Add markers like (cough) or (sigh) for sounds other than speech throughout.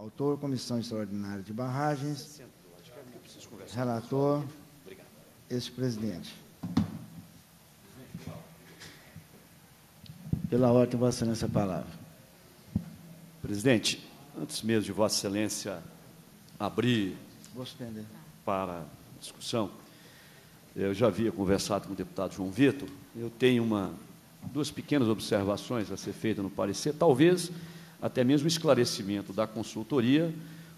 Autor, Comissão Extraordinária de Barragens. Relator, ex-presidente. Pela ordem, Vossa Excelência, a palavra. Presidente, antes mesmo de Vossa Excelência abrir para discussão, eu já havia conversado com o deputado João Vitor, eu tenho uma, duas pequenas observações a ser feitas no parecer, talvez até mesmo o esclarecimento da consultoria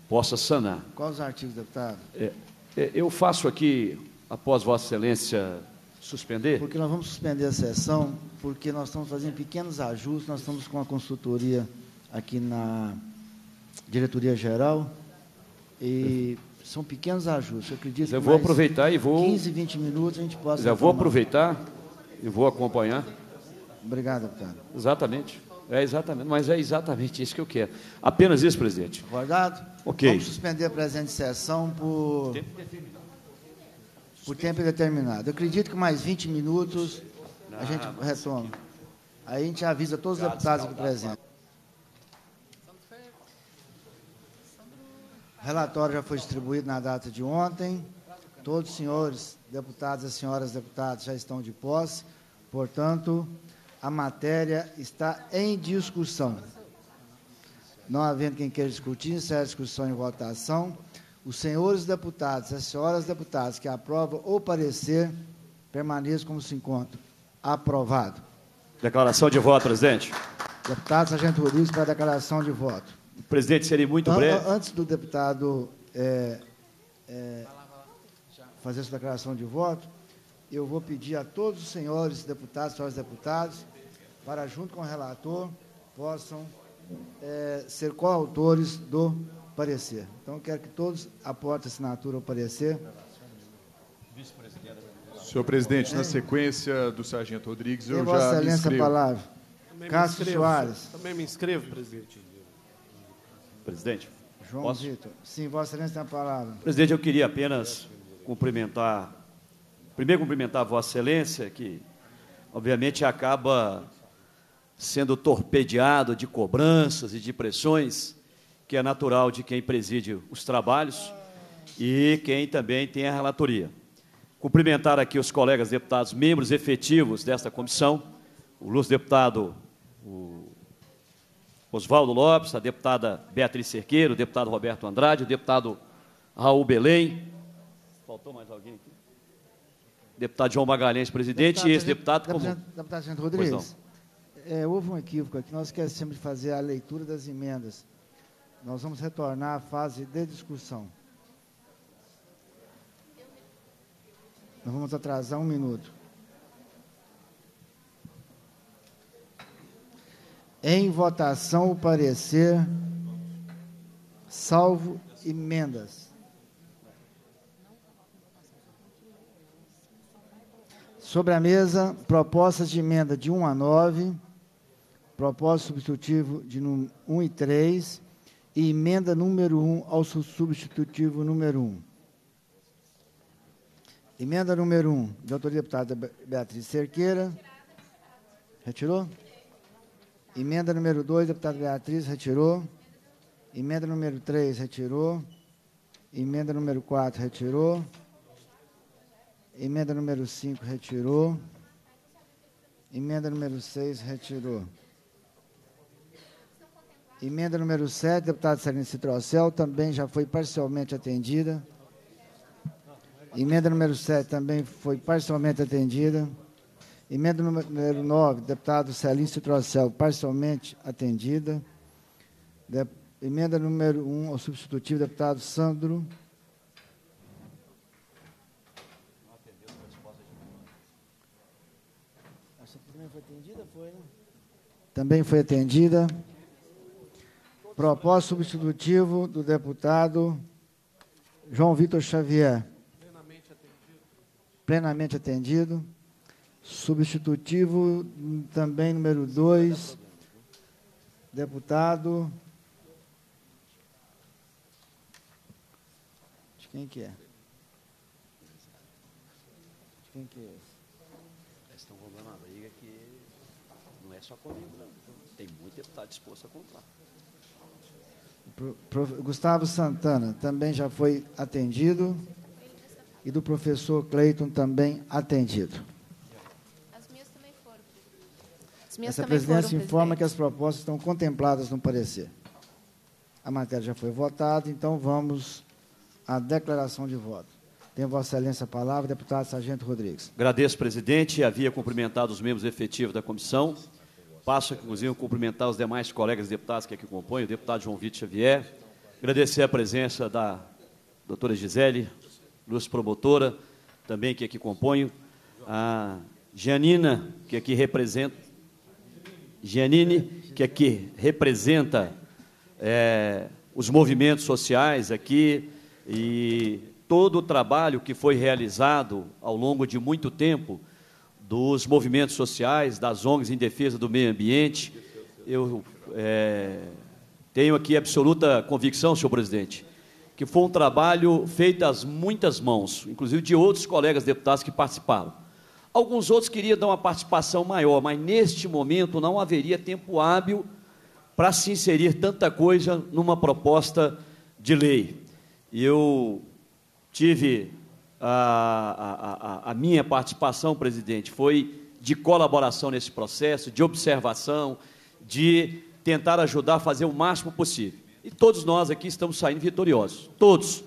possa sanar. Quais os artigos, deputado? É, é, eu faço aqui, após Vossa Excelência suspender, Porque nós vamos suspender a sessão, porque nós estamos fazendo pequenos ajustes, nós estamos com a consultoria aqui na diretoria geral, e são pequenos ajustes. Eu acredito eu que vou mais aproveitar e vou, 15, 20 minutos a gente possa... já vou aproveitar e vou acompanhar. Obrigado, deputado. Exatamente. É exatamente, mas é exatamente isso que eu quero. Apenas isso, presidente. Acordado? Ok. Vamos suspender a presente sessão por... Por tempo indeterminado. Eu acredito que mais 20 minutos a gente retoma. Aí a gente avisa todos os deputados aqui presentes. O relatório já foi distribuído na data de ontem. Todos os senhores deputados e senhoras deputadas já estão de posse. Portanto, a matéria está em discussão. Não havendo quem queira discutir, encerra a discussão em votação. Os senhores deputados as senhoras deputadas que aprovam o parecer permaneçam como se encontram. Aprovado. Declaração de voto, presidente. Deputado Sargento Rodrigues para a declaração de voto. Presidente, serei muito An- breve. an- Antes do deputado é, é, fazer sua declaração de voto, eu vou pedir a todos os senhores deputados, senhoras deputados, para, junto com o relator, possam é, ser coautores do parecer. Então, eu quero que todos aportem assinatura ao parecer. Senhor presidente, na sequência do Sargento Rodrigues, eu Vossa já me Excelência a palavra. Também me Cássio inscrevo, Soares. Também me inscrevo, presidente. Presidente. João Posso? Vitor. Sim, Vossa Excelência tem a palavra. Presidente, eu queria apenas cumprimentar, primeiro cumprimentar Vossa Excelência, que obviamente acaba sendo torpedeado de cobranças e de pressões, que é natural de quem preside os trabalhos e quem também tem a relatoria. Cumprimentar aqui os colegas deputados, membros efetivos desta comissão, o deputado o Oswaldo Lopes, a deputada Beatriz Cerqueiro, o deputado Roberto Andrade, o deputado Raul Belém. Faltou mais alguém aqui? Deputado João Magalhães, presidente, e esse deputado como. Deputado, deputado Rodrigues, é, houve um equívoco aqui. Nós esquecemos de fazer a leitura das emendas. Nós vamos retornar à fase de discussão. Nós vamos atrasar um minuto. Em votação, o parecer, salvo emendas. Sobre a mesa, propostas de emenda de 1 a 9, propósito substitutivo de 1 e 3 e emenda número 1 ao su- substitutivo número 1. Emenda número 1, de autoria da deputada Be- Beatriz Cerqueira. Retirou? Emenda número 2, deputada Beatriz, retirou. Emenda número 3, retirou. Emenda número 4, retirou. Emenda número 5, retirou. Emenda número 6, retirou. Emenda número 7, deputado Celino Citrocel, também já foi parcialmente atendida. Emenda número 7 também foi parcialmente atendida. Emenda número 9, deputado Celino Citrocel, parcialmente atendida. De- emenda número 1, ao substitutivo, deputado Sandro. Essa também foi atendida? Foi? Também foi atendida. Propósito substitutivo do deputado João Vitor Xavier. Plenamente atendido. Substitutivo hum, também número 2, deputado. De quem que é? De quem que é esse? Estão rolando uma briga que não é só comigo, não. Tem muito deputado disposto a comprar. Gustavo Santana também já foi atendido. E do professor Cleiton também atendido. As minhas também foram. As minhas Essa também presidência foram, informa presidente. que as propostas estão contempladas no parecer. A matéria já foi votada, então vamos à declaração de voto. Tem Vossa Excelência a palavra, deputado Sargento Rodrigues. Agradeço, presidente. Havia cumprimentado os membros efetivos da comissão. Passo, inclusive, a cumprimentar os demais colegas deputados que aqui compõem, o deputado João Vitor Xavier. Agradecer a presença da doutora Gisele, luz promotora, também que aqui componho. A Gianina, que aqui representa. Gianine, que aqui representa é, os movimentos sociais aqui e todo o trabalho que foi realizado ao longo de muito tempo dos movimentos sociais, das ONGs em defesa do meio ambiente. Eu é, tenho aqui absoluta convicção, senhor presidente, que foi um trabalho feito às muitas mãos, inclusive de outros colegas deputados que participaram. Alguns outros queriam dar uma participação maior, mas neste momento não haveria tempo hábil para se inserir tanta coisa numa proposta de lei. E eu tive a, a, a, minha participação, presidente, foi de colaboração nesse processo, de observação, de tentar ajudar a fazer o máximo possível. E todos nós aqui estamos saindo vitoriosos, todos.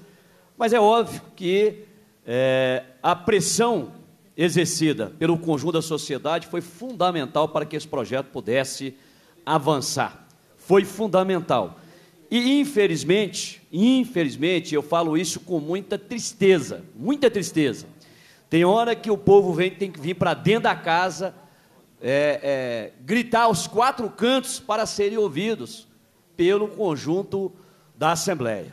Mas é óbvio que é, a pressão exercida pelo conjunto da sociedade foi fundamental para que esse projeto pudesse avançar. Foi fundamental. E infelizmente, infelizmente, eu falo isso com muita tristeza, muita tristeza. Tem hora que o povo vem, tem que vir para dentro da casa, é, é, gritar aos quatro cantos para serem ouvidos pelo conjunto da Assembleia.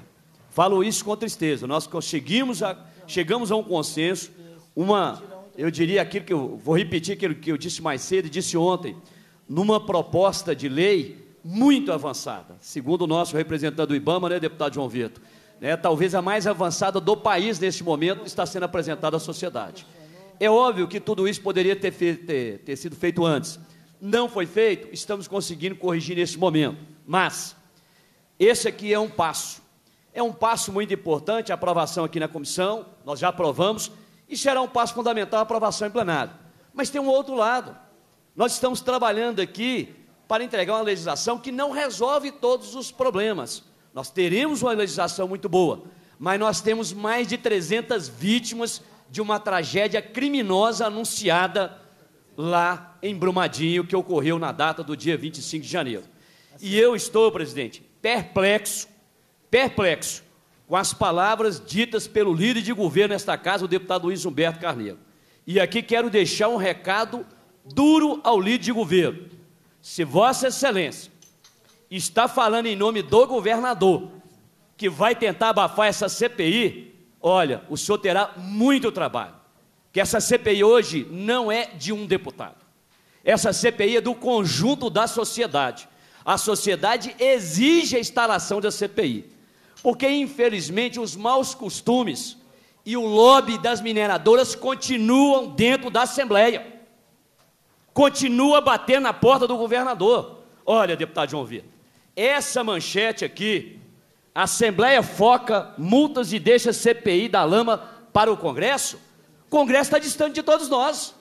Falo isso com tristeza. Nós conseguimos, a, chegamos a um consenso, uma, eu diria aquilo que eu vou repetir aquilo que eu disse mais cedo e disse ontem, numa proposta de lei muito avançada, segundo o nosso representante do IBAMA, né, deputado João Vitor, né, talvez a mais avançada do país neste momento está sendo apresentada à sociedade. É óbvio que tudo isso poderia ter, ter, ter sido feito antes. Não foi feito, estamos conseguindo corrigir nesse momento. Mas, esse aqui é um passo. É um passo muito importante, a aprovação aqui na comissão, nós já aprovamos, e será um passo fundamental a aprovação em plenário. Mas tem um outro lado. Nós estamos trabalhando aqui para entregar uma legislação que não resolve todos os problemas. Nós teremos uma legislação muito boa, mas nós temos mais de 300 vítimas de uma tragédia criminosa anunciada lá em Brumadinho, que ocorreu na data do dia 25 de janeiro. E eu estou, presidente, perplexo, perplexo com as palavras ditas pelo líder de governo nesta casa, o deputado Luiz Humberto Carneiro. E aqui quero deixar um recado duro ao líder de governo. Se Vossa Excelência está falando em nome do governador, que vai tentar abafar essa CPI, olha, o senhor terá muito trabalho. Que essa CPI hoje não é de um deputado. Essa CPI é do conjunto da sociedade. A sociedade exige a instalação da CPI. Porque, infelizmente, os maus costumes e o lobby das mineradoras continuam dentro da Assembleia. Continua batendo na porta do governador. Olha, deputado João Vitor, essa manchete aqui, a Assembleia foca multas e deixa CPI da lama para o Congresso. O Congresso está distante de todos nós.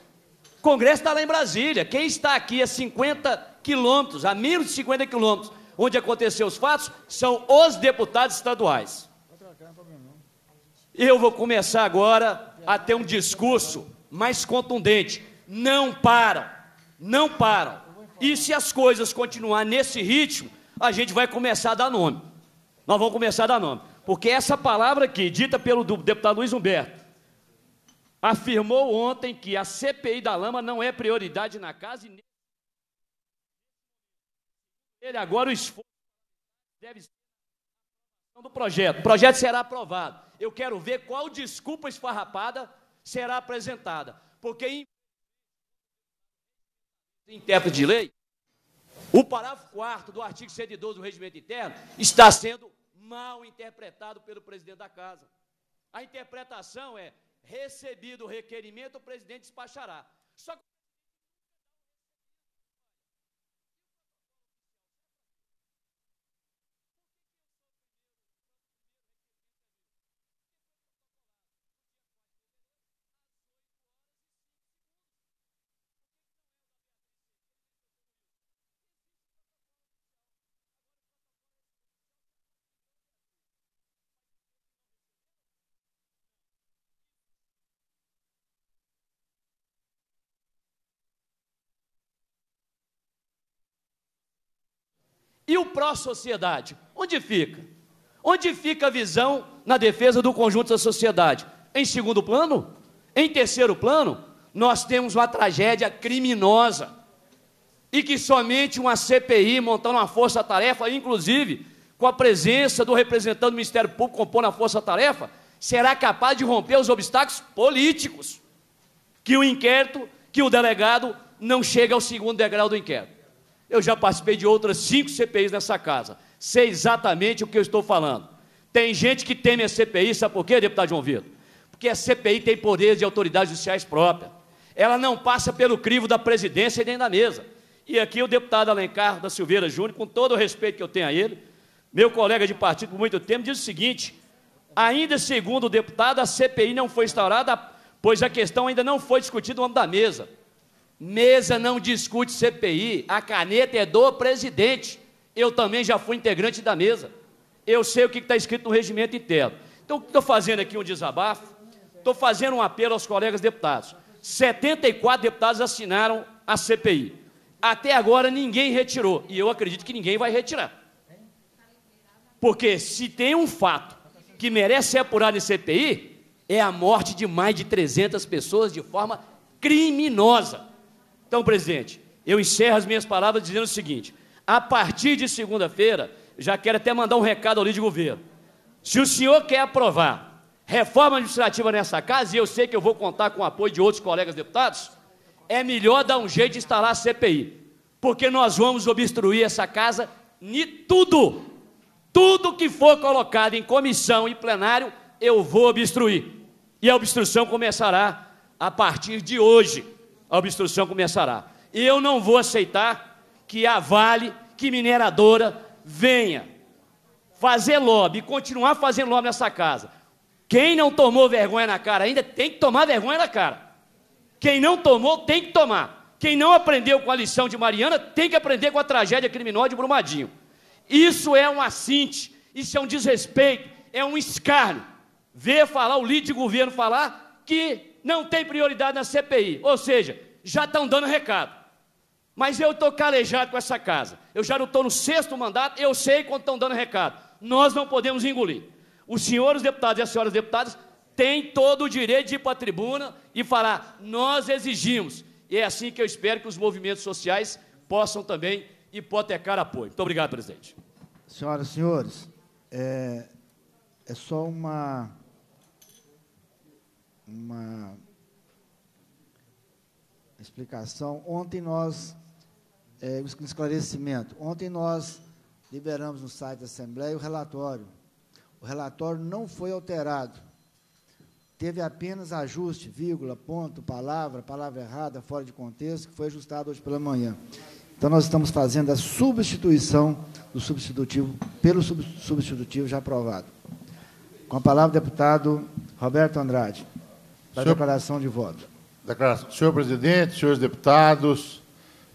O Congresso está lá em Brasília. Quem está aqui a 50 quilômetros, a menos de 50 quilômetros, onde aconteceram os fatos, são os deputados estaduais. Eu vou começar agora a ter um discurso mais contundente. Não param, não param. E se as coisas continuarem nesse ritmo, a gente vai começar a dar nome. Nós vamos começar a dar nome. Porque essa palavra aqui, dita pelo deputado Luiz Humberto, afirmou ontem que a CPI da lama não é prioridade na casa e ele agora o esforço deve ser do projeto. O projeto será aprovado. Eu quero ver qual desculpa esfarrapada será apresentada. Porque em intérprete de lei, o parágrafo 4 do artigo 112 do regimento interno está sendo mal interpretado pelo presidente da casa. A interpretação é recebido o requerimento, o presidente despachará. Só que E o pró-sociedade? Onde fica? Onde fica a visão na defesa do conjunto da sociedade? Em segundo plano? Em terceiro plano? Nós temos uma tragédia criminosa e que somente uma CPI montando uma força-tarefa, inclusive com a presença do representante do Ministério Público compondo a força-tarefa, será capaz de romper os obstáculos políticos que o inquérito, que o delegado não chega ao segundo degrau do inquérito. Eu já participei de outras cinco CPIs nessa casa, sei exatamente o que eu estou falando. Tem gente que teme a CPI, sabe por quê, deputado João Vitor? Porque a CPI tem poderes de autoridades judiciais próprias. Ela não passa pelo crivo da presidência nem da mesa. E aqui o deputado Alencar da Silveira Júnior, com todo o respeito que eu tenho a ele, meu colega de partido por muito tempo, diz o seguinte: ainda segundo o deputado, a CPI não foi instaurada, pois a questão ainda não foi discutida no âmbito da mesa. Mesa não discute CPI, a caneta é do presidente. Eu também já fui integrante da mesa. Eu sei o que está escrito no regimento interno. Então, estou fazendo aqui um desabafo, estou fazendo um apelo aos colegas deputados. 74 deputados assinaram a CPI. Até agora ninguém retirou, e eu acredito que ninguém vai retirar. Porque se tem um fato que merece ser apurado em CPI, é a morte de mais de 300 pessoas de forma criminosa. Então, presidente, eu encerro as minhas palavras dizendo o seguinte: a partir de segunda-feira, já quero até mandar um recado líder de governo. Se o senhor quer aprovar reforma administrativa nessa casa, e eu sei que eu vou contar com o apoio de outros colegas deputados, é melhor dar um jeito de instalar a CPI, porque nós vamos obstruir essa casa em tudo. Tudo que for colocado em comissão e plenário, eu vou obstruir. E a obstrução começará a partir de hoje. A obstrução começará. Eu não vou aceitar que a Vale, que mineradora, venha fazer lobby, continuar fazendo lobby nessa casa. Quem não tomou vergonha na cara ainda tem que tomar vergonha na cara. Quem não tomou, tem que tomar. Quem não aprendeu com a lição de Mariana, tem que aprender com a tragédia criminosa de Brumadinho. Isso é um assinte, isso é um desrespeito, é um escárnio. Ver falar, o líder de governo falar que não tem prioridade na CPI. Ou seja, já estão dando recado. Mas eu estou calejado com essa casa. Eu já não estou no sexto mandato, eu sei quando estão dando recado. Nós não podemos engolir. Os senhores deputados e as senhoras deputadas tem todo o direito de ir para a tribuna e falar: nós exigimos. E é assim que eu espero que os movimentos sociais possam também hipotecar apoio. Muito obrigado, presidente. Senhoras e senhores, é, é só uma, uma explicação. Ontem nós, é, um esclarecimento, ontem nós liberamos no site da Assembleia o relatório. O relatório não foi alterado teve apenas ajuste, vírgula, ponto, palavra, palavra errada, fora de contexto, que foi ajustado hoje pela manhã. Então, nós estamos fazendo a substituição do substitutivo pelo substitutivo já aprovado. Com a palavra, deputado Roberto Andrade, para Senhor, declaração de voto. Declaração. Senhor presidente, senhores deputados,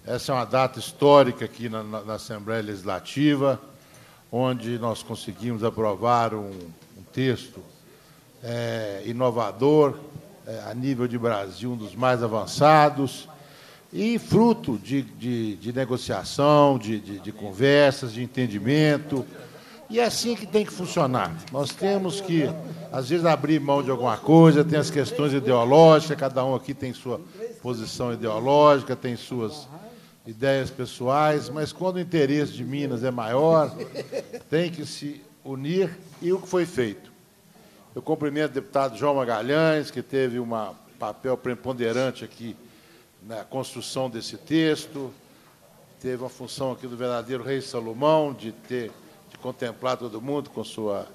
essa é uma data histórica aqui na, na, na Assembleia Legislativa, onde nós conseguimos aprovar um, um texto é, inovador, é, a nível de Brasil, um dos mais avançados, e fruto de, de, de negociação, de, de, de conversas, de entendimento. E é assim que tem que funcionar. Nós temos que, às vezes, abrir mão de alguma coisa, tem as questões ideológicas, cada um aqui tem sua posição ideológica, tem suas ideias pessoais, mas quando o interesse de Minas é maior, tem que se unir e o que foi feito. Eu cumprimento o deputado João Magalhães, que teve um papel preponderante aqui na construção desse texto, teve uma função aqui do verdadeiro rei Salomão, de ter contemplar todo mundo com sua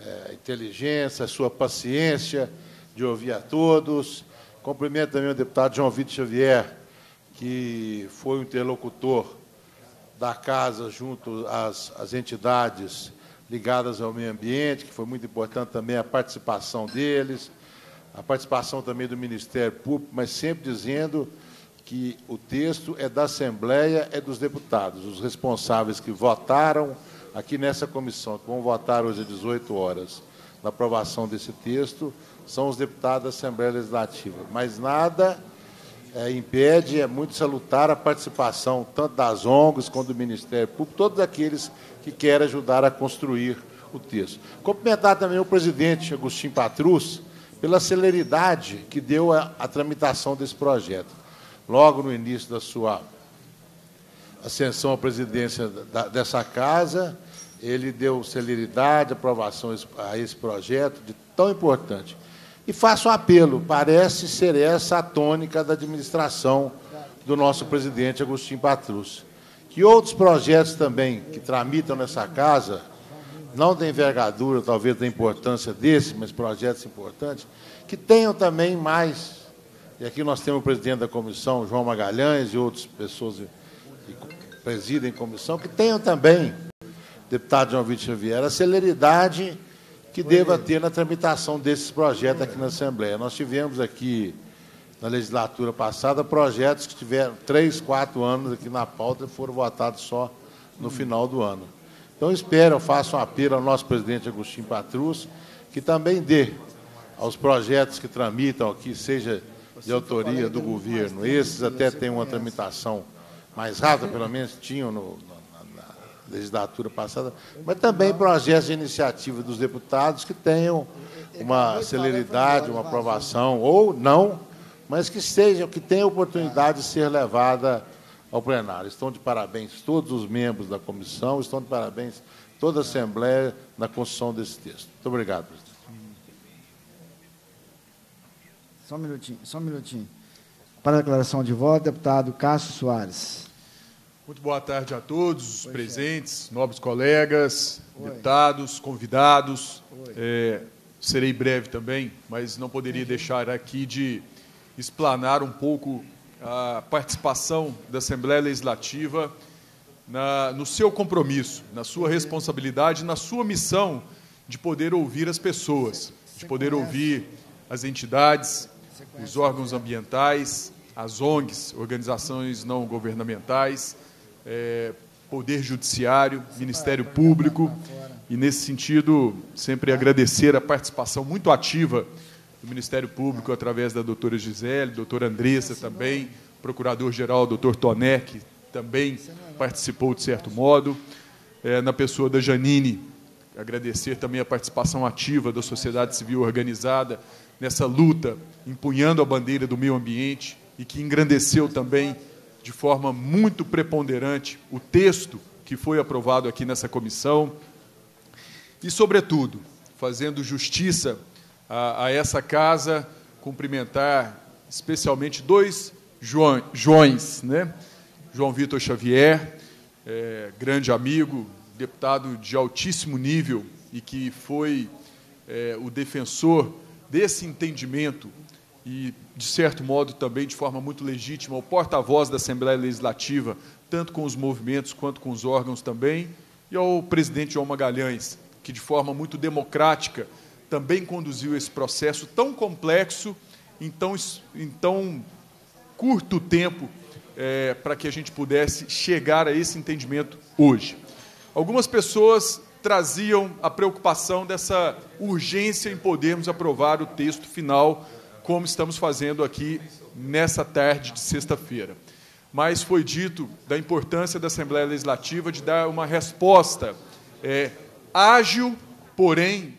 é, inteligência, sua paciência, de ouvir a todos. Cumprimento também o deputado João Vitor Xavier, que foi o interlocutor da casa junto às, às entidades ligadas ao meio ambiente, que foi muito importante também a participação deles, a participação também do Ministério Público, mas sempre dizendo que o texto é da Assembleia, é dos deputados, os responsáveis que votaram aqui nessa comissão, que vão votar hoje às 18 horas na aprovação desse texto, são os deputados da Assembleia Legislativa. Mas nada é, impede, é muito salutar a participação tanto das ONGs quanto do Ministério Público, todos aqueles que querem ajudar a construir o texto. Cumprimentar também o presidente Agostinho Patrus pela celeridade que deu a, a tramitação desse projeto. Logo no início da sua ascensão à presidência da, dessa casa, ele deu celeridade, aprovação a esse projeto de tão importante. E faço um apelo, parece ser essa a tônica da administração do nosso presidente Agostinho Patrus. Que outros projetos também que tramitam nessa casa, não da envergadura, talvez da importância desse, mas projetos importantes, que tenham também mais. E aqui nós temos o presidente da comissão, João Magalhães, e outras pessoas que presidem comissão, que tenham também deputado João Vitor Xavier, a celeridade que deva ter na tramitação desses projetos aqui na Assembleia. Nós tivemos aqui, na legislatura passada, projetos que tiveram três, quatro anos aqui na pauta e foram votados só no final do ano. Então, espero, eu faço um apelo ao nosso presidente Agostinho Patrus, que também dê aos projetos que tramitam aqui, seja de autoria do governo, esses até têm uma tramitação mais rápida, pelo menos tinham no, legislatura passada, mas também projetos de iniciativa dos deputados que tenham uma celeridade, uma aprovação, ou não, mas que sejam, que tenham oportunidade de ser levada ao plenário. Estão de parabéns todos os membros da comissão, estão de parabéns toda a Assembleia na construção desse texto. Muito obrigado, presidente. Só um minutinho, só um minutinho. Para a declaração de voto, deputado Cássio Soares. Muito boa tarde a todos os Oi, presentes, chefe. nobres colegas, Oi. deputados, convidados. É, serei breve também, mas não poderia deixar aqui de explanar um pouco a participação da Assembleia Legislativa na, no seu compromisso, na sua responsabilidade, na sua missão de poder ouvir as pessoas, de poder ouvir as entidades, os órgãos ambientais, as ONGs, organizações não governamentais, é, Poder Judiciário, Ministério Público, e nesse sentido, sempre agradecer a participação muito ativa do Ministério Público através da doutora Gisele, doutora Andressa também, procurador-geral, doutor Toné, que também participou de certo modo, é, na pessoa da Janine, agradecer também a participação ativa da sociedade civil organizada nessa luta, empunhando a bandeira do meio ambiente e que engrandeceu também de forma muito preponderante o texto que foi aprovado aqui nessa comissão e, sobretudo, fazendo justiça a, a essa casa, cumprimentar especialmente dois João, Joões, né? João Vitor Xavier, é, grande amigo, deputado de altíssimo nível e que foi é, o defensor desse entendimento e, de certo modo, também de forma muito legítima, o porta-voz da Assembleia Legislativa, tanto com os movimentos quanto com os órgãos também, e ao presidente João Magalhães, que, de forma muito democrática, também conduziu esse processo tão complexo em tão, em tão curto tempo é, para que a gente pudesse chegar a esse entendimento hoje. Algumas pessoas traziam a preocupação dessa urgência em podermos aprovar o texto final como estamos fazendo aqui nessa tarde de sexta-feira. Mas foi dito da importância da Assembleia Legislativa de dar uma resposta é, ágil, porém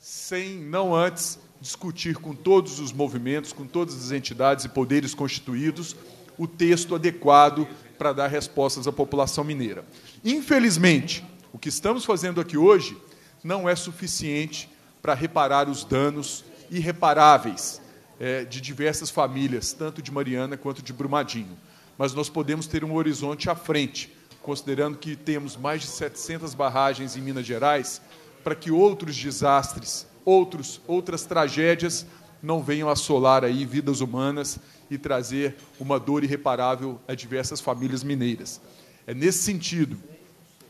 sem não antes discutir com todos os movimentos, com todas as entidades e poderes constituídos, o texto adequado para dar respostas à população mineira. Infelizmente, o que estamos fazendo aqui hoje não é suficiente para reparar os danos irreparáveis é, de diversas famílias, tanto de Mariana quanto de Brumadinho. Mas nós podemos ter um horizonte à frente, considerando que temos mais de 700 barragens em Minas Gerais, para que outros desastres, outros, outras tragédias não venham assolar aí vidas humanas e trazer uma dor irreparável a diversas famílias mineiras. É nesse sentido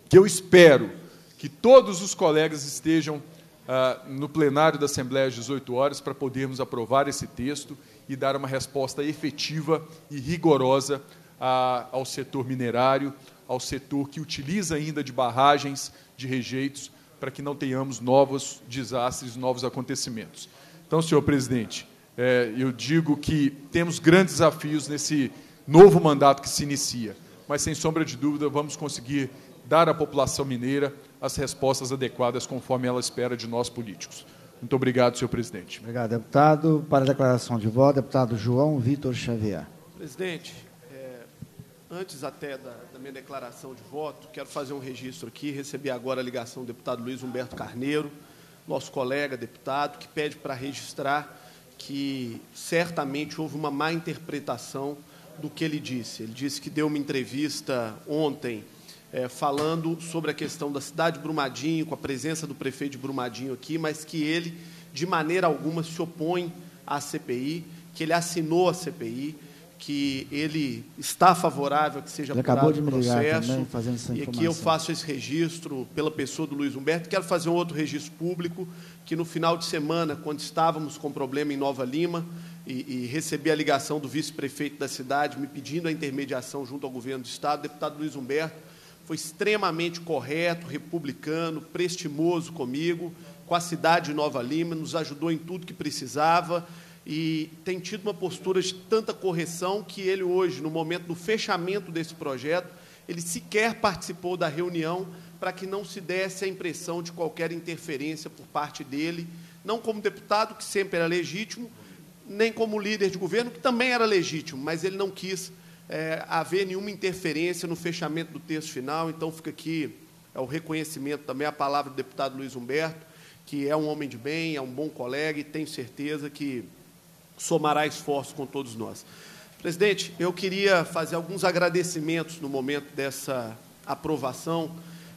que eu espero que todos os colegas estejam ah, no plenário da Assembleia às 18 horas para podermos aprovar esse texto e dar uma resposta efetiva e rigorosa a, ao setor minerário, ao setor que utiliza ainda de barragens de rejeitos para que não tenhamos novos desastres, novos acontecimentos. Então, senhor presidente, é, eu digo que temos grandes desafios nesse novo mandato que se inicia, mas sem sombra de dúvida vamos conseguir dar à população mineira as respostas adequadas conforme ela espera de nós políticos. Muito obrigado, senhor presidente. Obrigado, deputado. Para a declaração de voto, deputado João Vitor Xavier. Presidente, é, antes até da, da, minha declaração de voto, quero fazer um registro aqui. Recebi agora a ligação do deputado Luiz Humberto Carneiro, nosso colega deputado, que pede para registrar que certamente houve uma má interpretação do que ele disse. Ele disse que deu uma entrevista ontem é, falando sobre a questão da cidade de Brumadinho, com a presença do prefeito de Brumadinho aqui, mas que ele, de maneira alguma, se opõe à CPI, que ele assinou a CPI, que ele está favorável a que seja ele apurado de o processo. Também, fazendo essa e aqui eu faço esse registro pela pessoa do Luiz Humberto. Quero fazer um outro registro público, que no final de semana, quando estávamos com problema em Nova Lima, e, e recebi a ligação do vice-prefeito da cidade me pedindo a intermediação junto ao governo do Estado, o deputado Luiz Humberto, foi extremamente correto, republicano, prestimoso comigo, com a cidade de Nova Lima, nos ajudou em tudo que precisava e tem tido uma postura de tanta correção que ele hoje, no momento do fechamento desse projeto, ele sequer participou da reunião para que não se desse a impressão de qualquer interferência por parte dele, não como deputado, que sempre era legítimo, nem como líder de governo, que também era legítimo, mas ele não quis é, haver nenhuma interferência no fechamento do texto final. Então, fica aqui é, o reconhecimento também à palavra do deputado Luiz Humberto, que é um homem de bem, é um bom colega e tenho certeza que somará esforço com todos nós. Presidente, eu queria fazer alguns agradecimentos no momento dessa aprovação.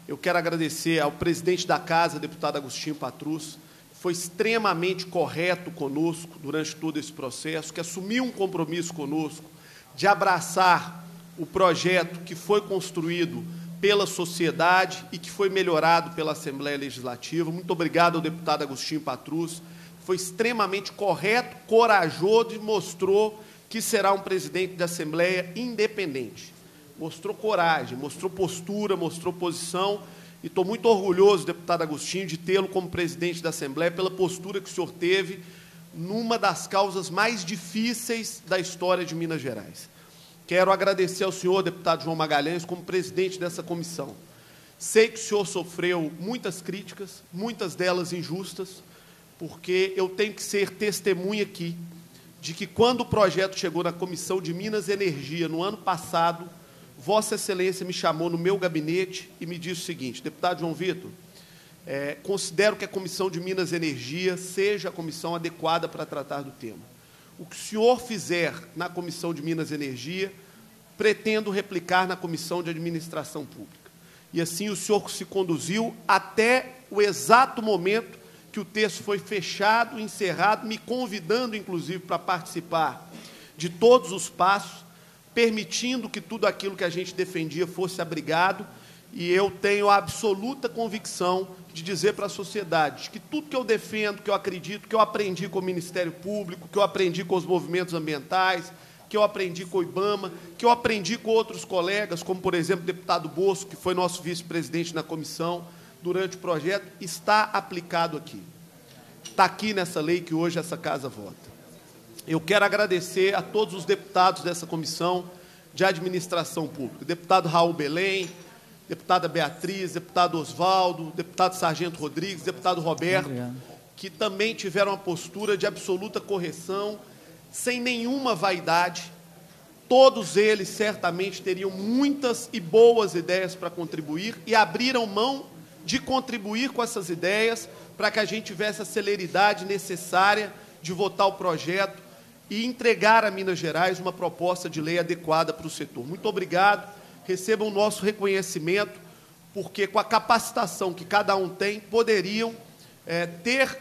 Eu quero agradecer ao presidente da Casa, deputado Agostinho Patrus, foi extremamente correto conosco durante todo esse processo, que assumiu um compromisso conosco de abraçar o projeto que foi construído pela sociedade e que foi melhorado pela Assembleia Legislativa. Muito obrigado ao deputado Agostinho Patrus. Foi extremamente correto, corajoso e mostrou que será um presidente da Assembleia independente. Mostrou coragem, mostrou postura, mostrou posição. E estou muito orgulhoso, deputado Agostinho, de tê-lo como presidente da Assembleia pela postura que o senhor teve numa das causas mais difíceis da história de Minas Gerais. Quero agradecer ao senhor, deputado João Magalhães, como presidente dessa comissão. Sei que o senhor sofreu muitas críticas, muitas delas injustas, porque eu tenho que ser testemunha aqui de que quando o projeto chegou na Comissão de Minas e Energia no ano passado, Vossa Excelência me chamou no meu gabinete e me disse o seguinte: deputado João Vitor, é, considero que a Comissão de Minas e Energia seja a comissão adequada para tratar do tema. O que o senhor fizer na Comissão de Minas e Energia, pretendo replicar na Comissão de Administração Pública. E assim o senhor se conduziu até o exato momento que o texto foi fechado, encerrado, me convidando, inclusive, para participar de todos os passos, permitindo que tudo aquilo que a gente defendia fosse abrigado, e eu tenho a absoluta convicção de dizer para a sociedade que tudo que eu defendo, que eu acredito, que eu aprendi com o Ministério Público, que eu aprendi com os movimentos ambientais, que eu aprendi com o IBAMA, que eu aprendi com outros colegas, como, por exemplo, o deputado Bosco, que foi nosso vice-presidente na comissão durante o projeto, está aplicado aqui. Está aqui nessa lei que hoje essa casa vota. Eu quero agradecer a todos os deputados dessa comissão de administração pública, deputado Raul Belém, deputada Beatriz, deputado Oswaldo, deputado Sargento Rodrigues, deputado Roberto, que também tiveram uma postura de absoluta correção, sem nenhuma vaidade. Todos eles certamente teriam muitas e boas ideias para contribuir e abriram mão de contribuir com essas ideias para que a gente tivesse a celeridade necessária de votar o projeto e entregar a Minas Gerais uma proposta de lei adequada para o setor. Muito obrigado recebam o nosso reconhecimento, porque com a capacitação que cada um tem, poderiam é, ter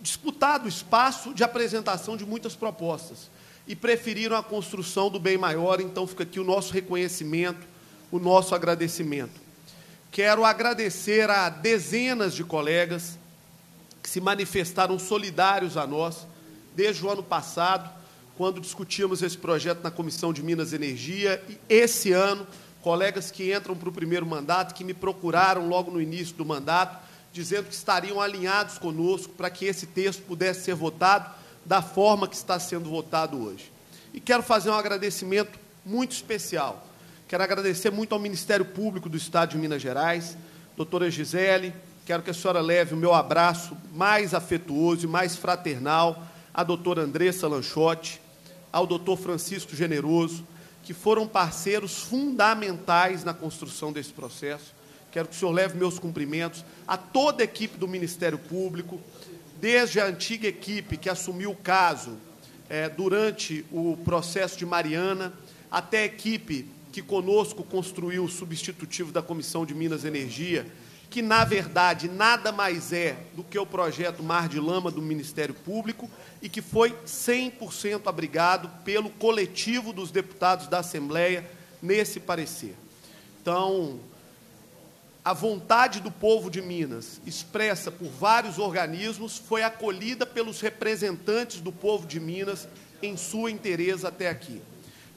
disputado espaço de apresentação de muitas propostas e preferiram a construção do bem maior, então fica aqui o nosso reconhecimento, o nosso agradecimento. Quero agradecer a dezenas de colegas que se manifestaram solidários a nós desde o ano passado, quando discutíamos esse projeto na Comissão de Minas e Energia, e esse ano, colegas que entram para o primeiro mandato, que me procuraram logo no início do mandato, dizendo que estariam alinhados conosco para que esse texto pudesse ser votado, da forma que está sendo votado hoje. E quero fazer um agradecimento muito especial. Quero agradecer muito ao Ministério Público do Estado de Minas Gerais, doutora Gisele, quero que a senhora leve o meu abraço mais afetuoso e mais fraternal à doutora Andressa Lanchotti, ao doutor Francisco Generoso, que foram parceiros fundamentais na construção desse processo. Quero que o senhor leve meus cumprimentos a toda a equipe do Ministério Público, desde a antiga equipe que assumiu o caso é, durante o processo de Mariana, até a equipe que conosco construiu o substitutivo da Comissão de Minas Energia, que na verdade nada mais é do que o projeto Mar de Lama do Ministério Público e que foi 100% abrigado pelo coletivo dos deputados da Assembleia nesse parecer. Então, a vontade do povo de Minas, expressa por vários organismos, foi acolhida pelos representantes do povo de Minas em sua inteireza até aqui.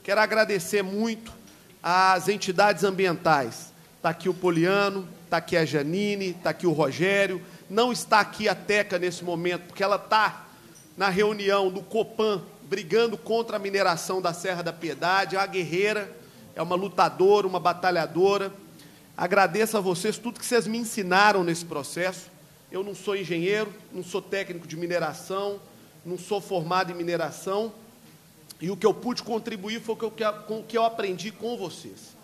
Quero agradecer muito às entidades ambientais. Está aqui o Poliano, está aqui a Janine, está aqui o Rogério. Não está aqui a Teca nesse momento, porque ela está na reunião do Copan, brigando contra a mineração da Serra da Piedade. É uma guerreira, é uma lutadora, uma batalhadora Agradeço a vocês tudo que vocês me ensinaram nesse processo. Eu não sou engenheiro, não sou técnico de mineração, não sou formado em mineração. E o que eu pude contribuir foi com o que eu aprendi com vocês.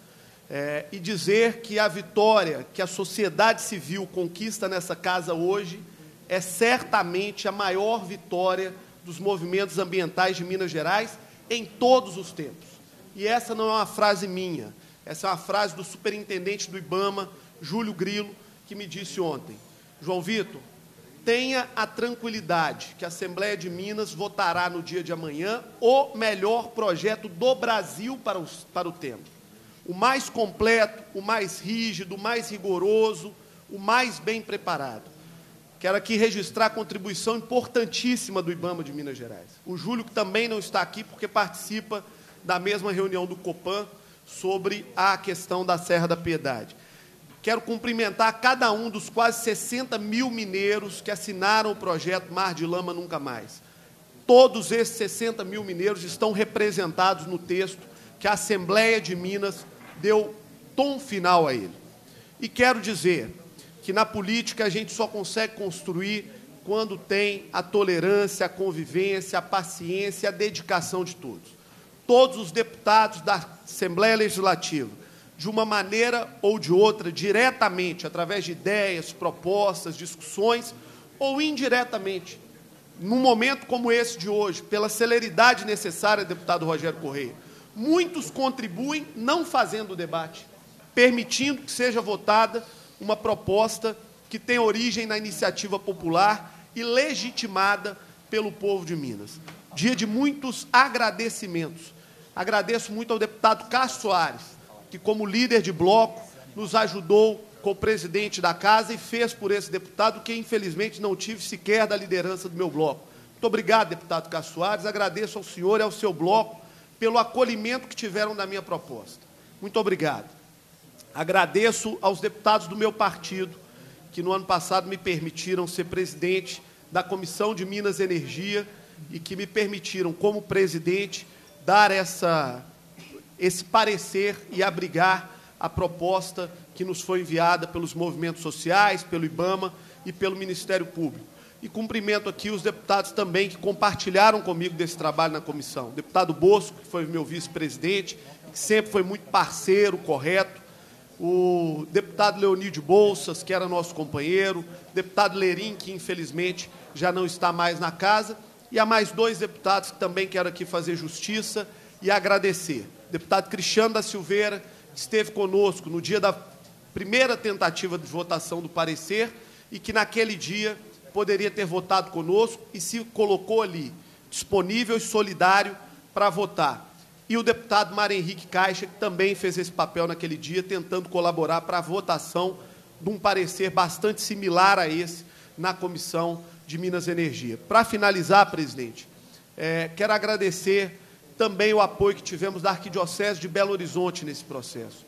É, e dizer que a vitória que a sociedade civil conquista nessa casa hoje é certamente a maior vitória dos movimentos ambientais de Minas Gerais em todos os tempos. E essa não é uma frase minha, essa é uma frase do superintendente do IBAMA, Júlio Grilo, que me disse ontem. João Vitor, tenha a tranquilidade que a Assembleia de Minas votará no dia de amanhã o melhor projeto do Brasil para, os, para o tempo. O mais completo, o mais rígido, o mais rigoroso, o mais bem preparado. Quero aqui registrar a contribuição importantíssima do IBAMA de Minas Gerais. O Júlio, que também não está aqui, porque participa da mesma reunião do COPAN, sobre a questão da Serra da Piedade. Quero cumprimentar cada um dos quase 60 mil mineiros que assinaram o projeto Mar de Lama Nunca Mais. Todos esses 60 mil mineiros estão representados no texto que a Assembleia de Minas deu tom final a ele. E quero dizer que na política a gente só consegue construir quando tem a tolerância, a convivência, a paciência, a dedicação de todos todos os deputados da Assembleia Legislativa, de uma maneira ou de outra, diretamente, através de ideias, propostas, discussões, ou indiretamente, num momento como esse de hoje, pela celeridade necessária, deputado Rogério Correia, muitos contribuem não fazendo o debate, permitindo que seja votada uma proposta que tem origem na iniciativa popular e legitimada pelo povo de Minas. Dia de muitos agradecimentos Agradeço muito ao deputado Cássio Soares, que, como líder de bloco, nos ajudou com o presidente da casa e fez por esse deputado, que infelizmente não tive sequer da liderança do meu bloco. Muito obrigado, deputado Cássio Soares. Agradeço ao senhor e ao seu bloco pelo acolhimento que tiveram da minha proposta. Muito obrigado. Agradeço aos deputados do meu partido, que no ano passado me permitiram ser presidente da Comissão de Minas e Energia e que me permitiram, como presidente, dar essa, esse parecer e abrigar a proposta que nos foi enviada pelos movimentos sociais, pelo IBAMA e pelo Ministério Público. E cumprimento aqui os deputados também que compartilharam comigo desse trabalho na comissão. O deputado Bosco, que foi meu vice-presidente, que sempre foi muito parceiro, correto. O deputado Leonídio Bolsas, que era nosso companheiro. O deputado Lerim, que infelizmente já não está mais na casa e a mais dois deputados que também quero aqui fazer justiça e agradecer. O deputado Cristiano da Silveira, que esteve conosco no dia da primeira tentativa de votação do parecer e que naquele dia poderia ter votado conosco e se colocou ali, disponível e solidário para votar. E o deputado Mário Henrique Caixa, que também fez esse papel naquele dia, tentando colaborar para a votação de um parecer bastante similar a esse na comissão de Minas e Energia. Para finalizar, presidente, é, quero agradecer também o apoio que tivemos da Arquidiocese de Belo Horizonte nesse processo.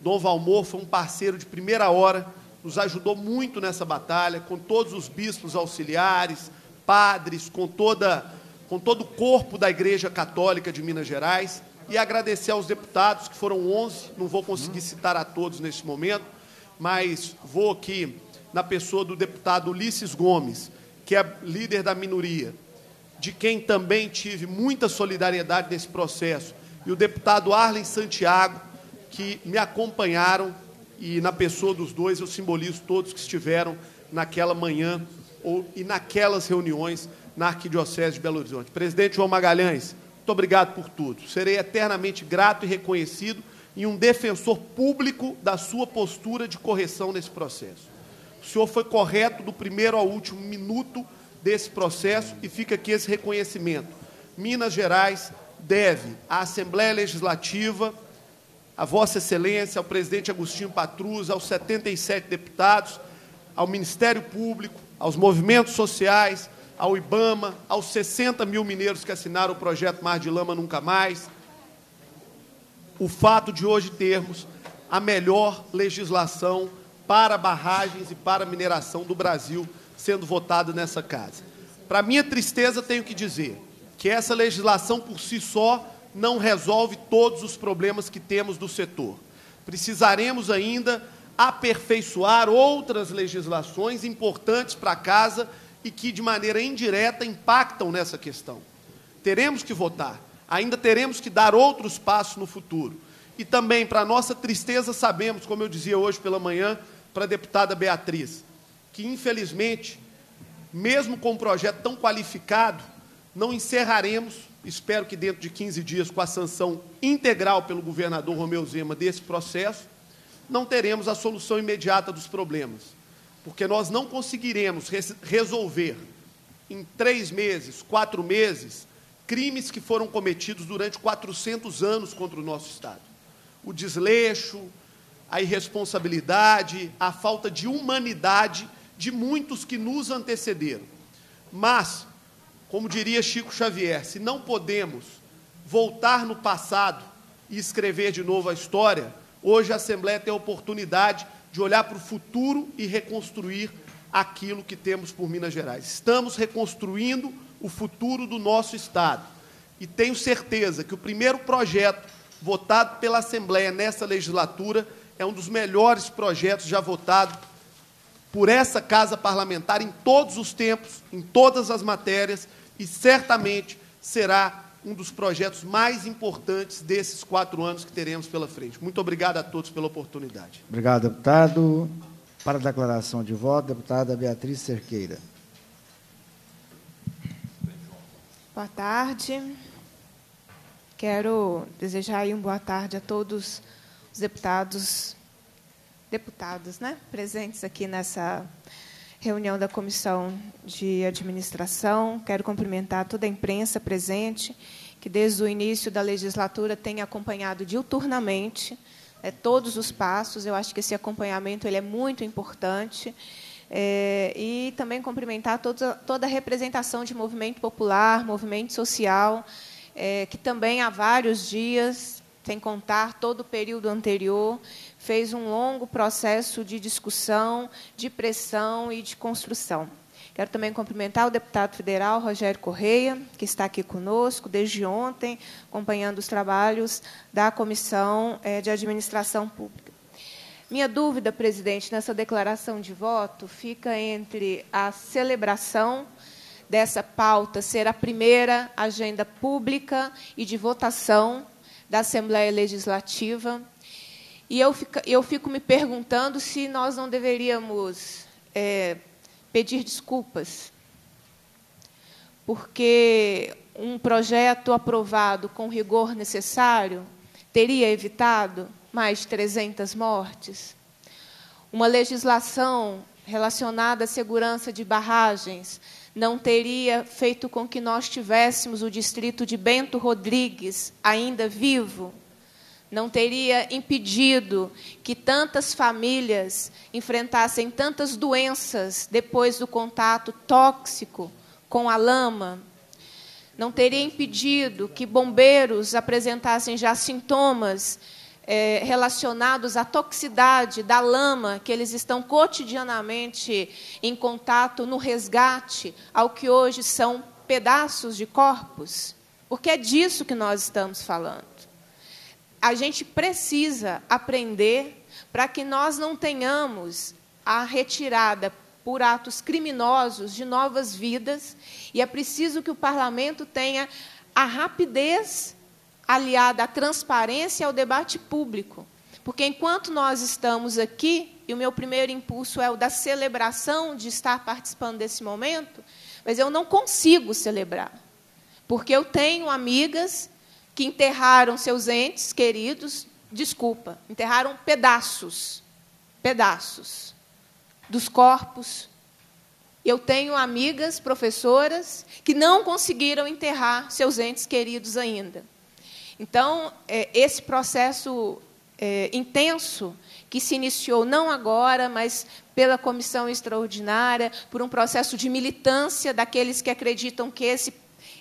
Dom Valmor foi um parceiro de primeira hora, nos ajudou muito nessa batalha, com todos os bispos auxiliares, padres, com toda com todo o corpo da Igreja Católica de Minas Gerais. E agradecer aos deputados, que foram 11, não vou conseguir citar a todos neste momento, mas vou aqui na pessoa do deputado Ulisses Gomes, que é líder da minoria, de quem também tive muita solidariedade nesse processo, e o deputado Arlen Santiago, que me acompanharam, e na pessoa dos dois eu simbolizo todos que estiveram naquela manhã ou, e naquelas reuniões na Arquidiocese de Belo Horizonte. Presidente João Magalhães, muito obrigado por tudo. Serei eternamente grato e reconhecido e um defensor público da sua postura de correção nesse processo. O senhor foi correto do primeiro ao último minuto desse processo e fica aqui esse reconhecimento. Minas Gerais deve à Assembleia Legislativa, à Vossa Excelência, ao presidente Agostinho Patrus, aos 77 deputados, ao Ministério Público, aos movimentos sociais, ao IBAMA, aos 60 mil mineiros que assinaram o projeto Mar de Lama Nunca Mais, o fato de hoje termos a melhor legislação para barragens e para mineração do Brasil sendo votada nessa casa. Para minha tristeza, tenho que dizer que essa legislação por si só não resolve todos os problemas que temos do setor. Precisaremos ainda aperfeiçoar outras legislações importantes para a casa e que, de maneira indireta, impactam nessa questão. Teremos que votar, ainda teremos que dar outros passos no futuro. E também, para nossa tristeza, sabemos, como eu dizia hoje pela manhã para a deputada Beatriz, que infelizmente, mesmo com um projeto tão qualificado, não encerraremos, espero que dentro de 15 dias, com a sanção integral pelo governador Romeu Zema desse processo, não teremos a solução imediata dos problemas porque nós não conseguiremos resolver em três meses, quatro meses, crimes que foram cometidos durante 400 anos contra o nosso Estado. O desleixo, a irresponsabilidade, a falta de humanidade de muitos que nos antecederam. Mas, como diria Chico Xavier, se não podemos voltar no passado e escrever de novo a história, hoje a Assembleia tem a oportunidade de olhar para o futuro e reconstruir aquilo que temos por Minas Gerais. Estamos reconstruindo o futuro do nosso Estado. E tenho certeza que o primeiro projeto votado pela Assembleia nessa legislatura é um dos melhores projetos já votados por essa casa parlamentar em todos os tempos, em todas as matérias, e certamente será um dos projetos mais importantes desses quatro anos que teremos pela frente. Muito obrigado a todos pela oportunidade. Obrigado, deputado. Para a declaração de voto, deputada Beatriz Cerqueira. Boa tarde. Quero desejar aí uma boa tarde a todos os deputados, deputados, né, presentes aqui nessa reunião da Comissão de Administração. Quero cumprimentar toda a imprensa presente, que desde o início da legislatura tem acompanhado diuturnamente é, todos os passos. Eu acho que esse acompanhamento ele é muito importante. É, e também cumprimentar toda, toda a representação de movimento popular, movimento social, é, que também há vários dias, sem contar todo o período anterior, fez um longo processo de discussão, de pressão e de construção. Quero também cumprimentar o deputado federal Rogério Correia, que está aqui conosco desde ontem, acompanhando os trabalhos da Comissão eh, de Administração Pública. Minha dúvida, presidente, nessa declaração de voto fica entre a celebração dessa pauta ser a primeira agenda pública e de votação da Assembleia Legislativa e eu fico, eu fico me perguntando se nós não deveríamos é, pedir desculpas, porque um projeto aprovado com rigor necessário teria evitado mais de 300 mortes. Uma legislação relacionada à segurança de barragens não teria feito com que nós tivéssemos o distrito de Bento Rodrigues ainda vivo não teria impedido que tantas famílias enfrentassem tantas doenças depois do contato tóxico com a lama, não teria impedido que bombeiros apresentassem já sintomas é, relacionados à toxicidade da lama que eles estão cotidianamente em contato no resgate ao que hoje são pedaços de corpos, porque é disso que nós estamos falando. A gente precisa aprender para que nós não tenhamos a retirada por atos criminosos de novas vidas, e é preciso que o parlamento tenha a rapidez aliada à transparência e ao debate público. Porque enquanto nós estamos aqui, e o meu primeiro impulso é o da celebração de estar participando desse momento, mas eu não consigo celebrar. Porque eu tenho amigas que enterraram seus entes queridos, desculpa, enterraram pedaços, pedaços dos corpos. Eu tenho amigas professoras que não conseguiram enterrar seus entes queridos ainda. Então, é, esse processo é, intenso que se iniciou não agora, mas pela comissão extraordinária, por um processo de militância daqueles que acreditam que esse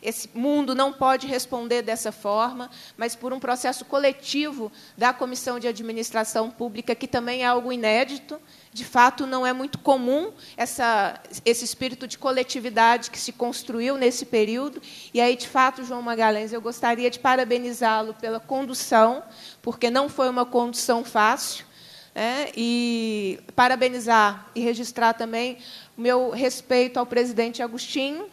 esse mundo não pode responder dessa forma, mas por um processo coletivo da Comissão de Administração Pública, que também é algo inédito. De fato, não é muito comum essa, esse espírito de coletividade que se construiu nesse período. E aí, de fato, João Magalhães, eu gostaria de parabenizá-lo pela condução, porque não foi uma condução fácil. Né? E parabenizar e registrar também o meu respeito ao presidente Agostinho,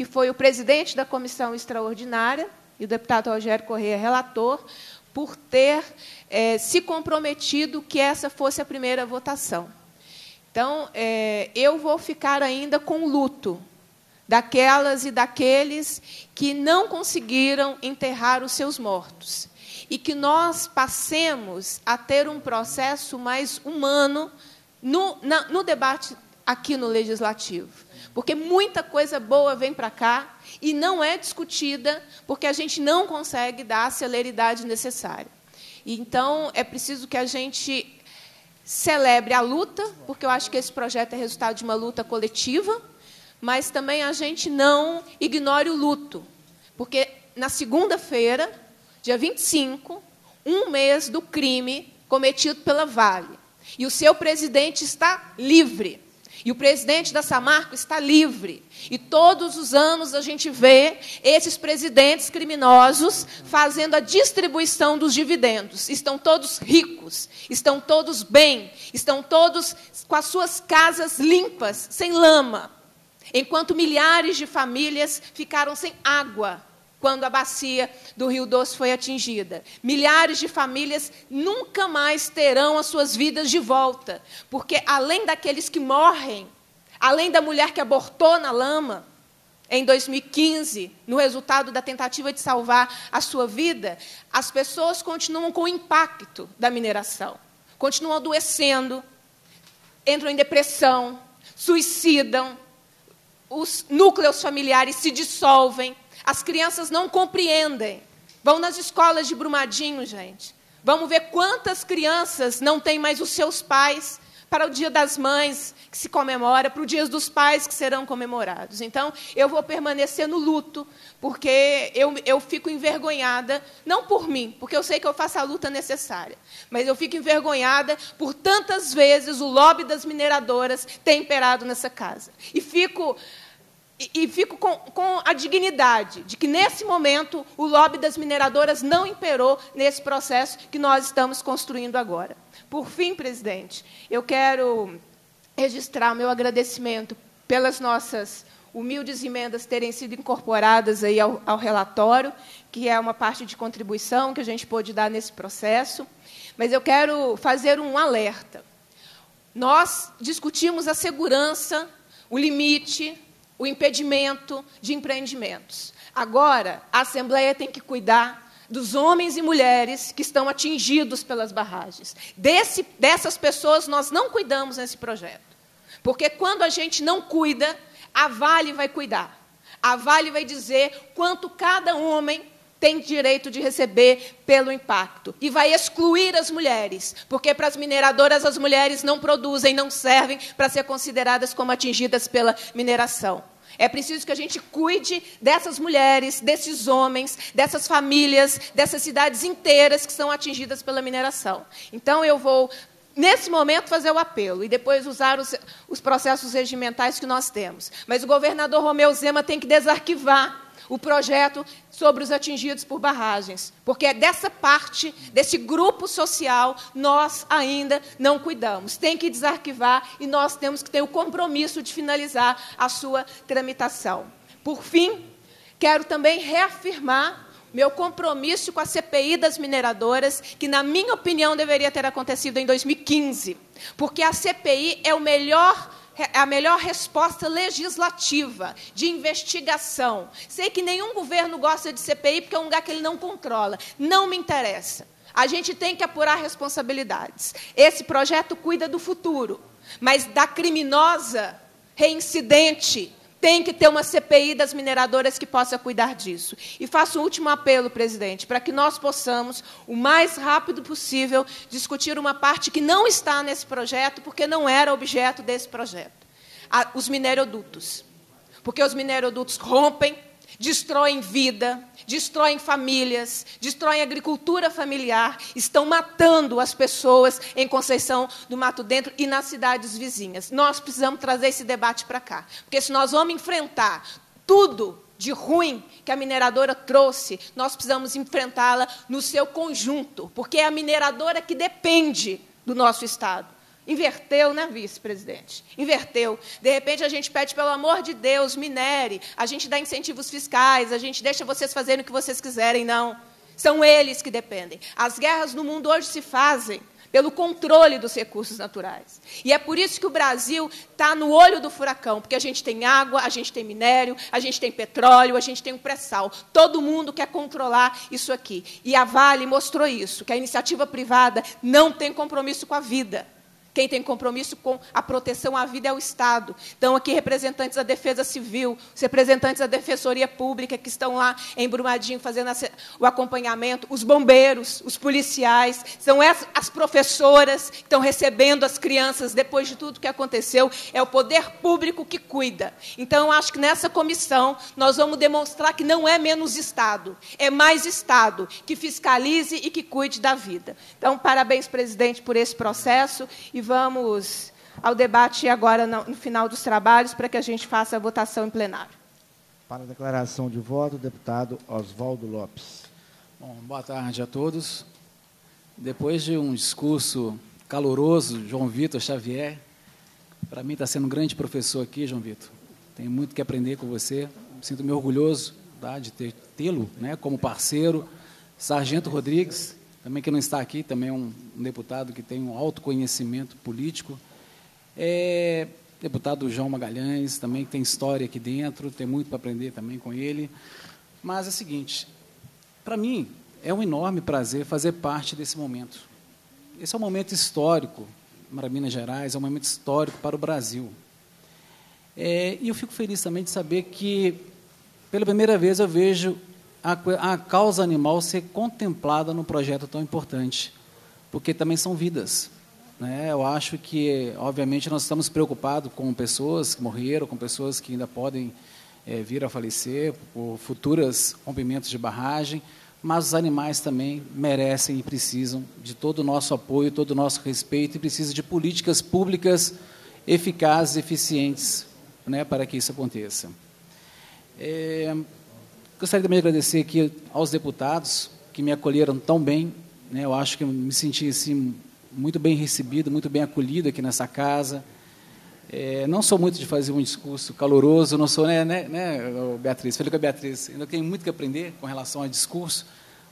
que foi o presidente da comissão extraordinária, e o deputado Rogério Corrêa, relator, por ter é, se comprometido que essa fosse a primeira votação. Então, é, eu vou ficar ainda com luto daquelas e daqueles que não conseguiram enterrar os seus mortos. E que nós passemos a ter um processo mais humano no, na, no debate aqui no Legislativo. Porque muita coisa boa vem para cá e não é discutida porque a gente não consegue dar a celeridade necessária. Então, é preciso que a gente celebre a luta, porque eu acho que esse projeto é resultado de uma luta coletiva, mas também a gente não ignore o luto. Porque na segunda-feira, dia 25, um mês do crime cometido pela Vale. E o seu presidente está livre. E o presidente da Samarco está livre. E todos os anos a gente vê esses presidentes criminosos fazendo a distribuição dos dividendos. Estão todos ricos, estão todos bem, estão todos com as suas casas limpas, sem lama. Enquanto milhares de famílias ficaram sem água quando a bacia do Rio Doce foi atingida. Milhares de famílias nunca mais terão as suas vidas de volta, porque além daqueles que morrem, além da mulher que abortou na lama em 2015, no resultado da tentativa de salvar a sua vida, as pessoas continuam com o impacto da mineração, continuam adoecendo, entram em depressão, suicidam, os núcleos familiares se dissolvem, as crianças não compreendem. Vão nas escolas de Brumadinho, gente. Vamos ver quantas crianças não têm mais os seus pais para o Dia das Mães, que se comemora, para o Dia dos Pais, que serão comemorados. Então, eu vou permanecer no luto, porque eu, eu fico envergonhada, não por mim, porque eu sei que eu faço a luta necessária, mas eu fico envergonhada por tantas vezes o lobby das mineradoras ter imperado nessa casa. E fico e, e fico com, com a dignidade de que, nesse momento, o lobby das mineradoras não imperou nesse processo que nós estamos construindo agora. Por fim, presidente, eu quero registrar o meu agradecimento pelas nossas humildes emendas terem sido incorporadas aí ao, ao, relatório, que é uma parte de contribuição que a gente pôde dar nesse processo. Mas eu quero fazer um alerta. Nós discutimos a segurança, o limite, o impedimento de empreendimentos. Agora, a Assembleia tem que cuidar dos homens e mulheres que estão atingidos pelas barragens. Desse, dessas pessoas nós não cuidamos nesse projeto. Porque quando a gente não cuida, a Vale vai cuidar. A Vale vai dizer quanto cada homem tem direito de receber pelo impacto. E vai excluir as mulheres, porque para as mineradoras as mulheres não produzem, não servem para ser consideradas como atingidas pela mineração. É preciso que a gente cuide dessas mulheres, desses homens, dessas famílias, dessas cidades inteiras que são atingidas pela mineração. Então, eu vou nesse momento, fazer o apelo e depois usar os, os processos regimentais que nós temos. Mas o governador Romeu Zema tem que desarquivar o projeto sobre os atingidos por barragens, porque é dessa parte, desse grupo social, nós ainda não cuidamos. Tem que desarquivar e nós temos que ter o compromisso de finalizar a sua tramitação. Por fim, quero também reafirmar meu compromisso com a CPI das mineradoras, que, na minha opinião, deveria ter acontecido em 2015, porque a CPI é o melhor a melhor resposta legislativa, de investigação. Sei que nenhum governo gosta de CPI porque é um lugar que ele não controla. Não me interessa. A gente tem que apurar responsabilidades. Esse projeto cuida do futuro, mas da criminosa reincidente tem que ter uma CPI das mineradoras que possa cuidar disso. E faço um último apelo, presidente, para que nós possamos, o mais rápido possível, discutir uma parte que não está nesse projeto, porque não era objeto desse projeto. Os minerodutos. Porque os minerodutos rompem, destroem vida, destroem famílias, destroem agricultura familiar, estão matando as pessoas em Conceição do Mato Dentro e nas cidades vizinhas. Nós precisamos trazer esse debate para cá, porque se nós vamos enfrentar tudo de ruim que a mineradora trouxe, nós precisamos enfrentá-la no seu conjunto, porque é a mineradora que depende do nosso Estado. Inverteu, né, vice-presidente? Inverteu. De repente a gente pede, pelo amor de Deus, minere, a gente dá incentivos fiscais, a gente deixa vocês fazerem o que vocês quiserem. Não. São eles que dependem. As guerras no mundo hoje se fazem pelo controle dos recursos naturais. E é por isso que o Brasil está no olho do furacão, porque a gente tem água, a gente tem minério, a gente tem petróleo, a gente tem o pré-sal. Todo mundo quer controlar isso aqui. E a Vale mostrou isso, que a iniciativa privada não tem compromisso com a vida. Quem tem compromisso com a proteção à vida é o Estado. Então, aqui, representantes da Defesa Civil, os representantes da Defensoria Pública, que estão lá em Brumadinho fazendo o acompanhamento, os bombeiros, os policiais, são as professoras que estão recebendo as crianças depois de tudo que aconteceu. É o poder público que cuida. Então, acho que nessa comissão nós vamos demonstrar que não é menos Estado, é mais Estado que fiscalize e que cuide da vida. Então, parabéns, presidente, por esse processo. E e vamos ao debate agora no final dos trabalhos para que a gente faça a votação em plenário. Para a declaração de voto, o deputado Oswaldo Lopes. Bom, boa tarde a todos. Depois de um discurso caloroso, João Vitor Xavier, para mim está sendo um grande professor aqui, João Vitor. Tenho muito que aprender com você. Sinto-me orgulhoso tá, de tê-lo né, como parceiro. Sargento Rodrigues, também que não está aqui, também é um, um deputado que tem um alto conhecimento político. É, deputado João Magalhães, também tem história aqui dentro, tem muito para aprender também com ele. Mas é o seguinte, para mim é um enorme prazer fazer parte desse momento. Esse é um momento histórico para Minas Gerais, é um momento histórico para o Brasil. É, e eu fico feliz também de saber que, pela primeira vez, eu vejo a, a causa animal ser contemplada num projeto tão importante, porque também são vidas. Né? Eu acho que, obviamente, nós estamos preocupados com pessoas que morreram, com pessoas que ainda podem é, vir a falecer por futuros rompimentos de barragem, mas os animais também merecem e precisam de todo o nosso apoio, todo o nosso respeito e precisam de políticas públicas eficazes, eficientes, né, para que isso aconteça. É, Gostaria também de agradecer aqui aos deputados que me acolheram tão bem. Né? Eu acho que eu me senti assim, muito bem recebido, muito bem acolhido aqui nessa casa. É, não sou muito de fazer um discurso caloroso, não sou, né, né, né Beatriz? Falei com a Beatriz, ainda tenho muito que aprender com relação ao discurso,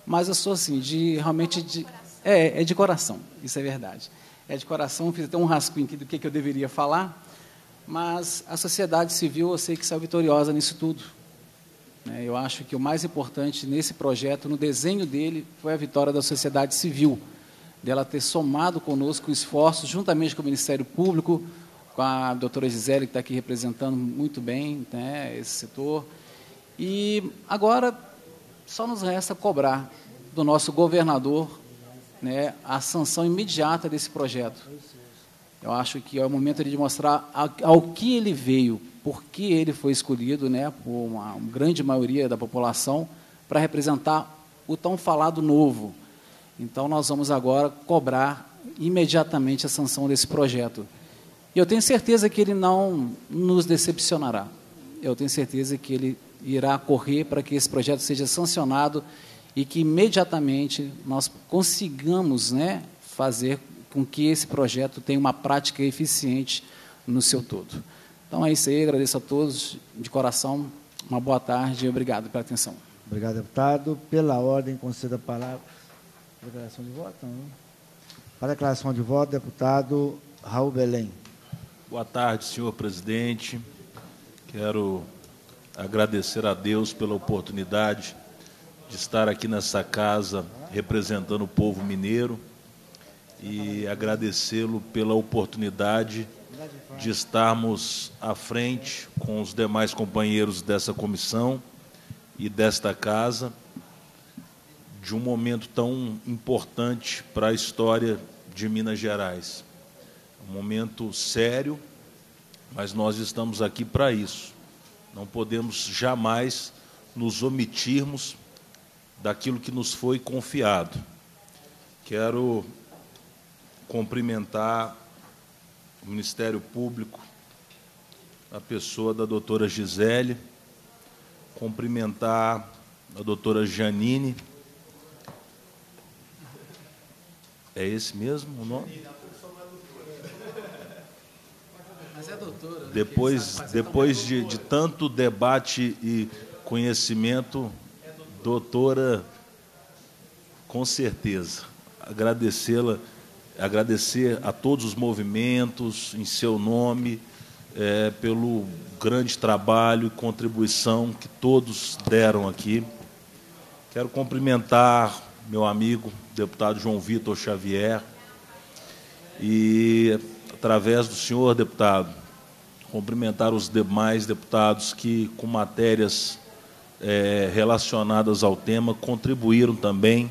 mas eu sou assim, de realmente de. É, é de coração, isso é verdade. É de coração, fiz até um rascunho aqui do que, que eu deveria falar, mas a sociedade civil eu sei que saiu vitoriosa nisso tudo. Né? Eu acho que o mais importante nesse projeto, no desenho dele, foi a vitória da sociedade civil, dela ter somado conosco esforços, juntamente com o Ministério Público, com a doutora Gisele, que está aqui representando muito bem né, esse setor. E agora só nos resta cobrar do nosso governador né, a sanção imediata desse projeto. Eu acho que é o momento de mostrar ao que ele veio, por que ele foi escolhido, né, por uma grande maioria da população, para representar o tão falado novo. Então, nós vamos agora cobrar imediatamente a sanção desse projeto. E eu tenho certeza que ele não nos decepcionará. Eu tenho certeza que ele irá correr para que esse projeto seja sancionado e que imediatamente nós consigamos né, fazer com que esse projeto tenha uma prática eficiente no seu todo. Então é isso aí, agradeço a todos de coração, uma boa tarde e obrigado pela atenção. Obrigado, deputado. Pela ordem, conceda a palavra. Declaração de voto? Não. Para a declaração de voto, deputado Raul Belém. Boa tarde, senhor presidente. Quero agradecer a Deus pela oportunidade de estar aqui nessa casa representando o povo mineiro e agradecê-lo pela oportunidade de estarmos à frente com os demais companheiros dessa comissão e desta casa de um momento tão importante para a história de Minas Gerais. Um momento sério, mas nós estamos aqui para isso. Não podemos jamais nos omitirmos daquilo que nos foi confiado. Quero cumprimentar o Ministério Público, a pessoa da doutora Gisele, cumprimentar a doutora Janine. É esse mesmo o nome? Mas é doutora. Né? Depois, depois de, de tanto debate e conhecimento, doutora, com certeza. Agradecê-la agradecer a todos os movimentos em seu nome, é, pelo grande trabalho e contribuição que todos deram aqui. Quero cumprimentar meu amigo, deputado João Vitor Xavier, e, através do senhor deputado, cumprimentar os demais deputados que, com matérias é, relacionadas ao tema, contribuíram também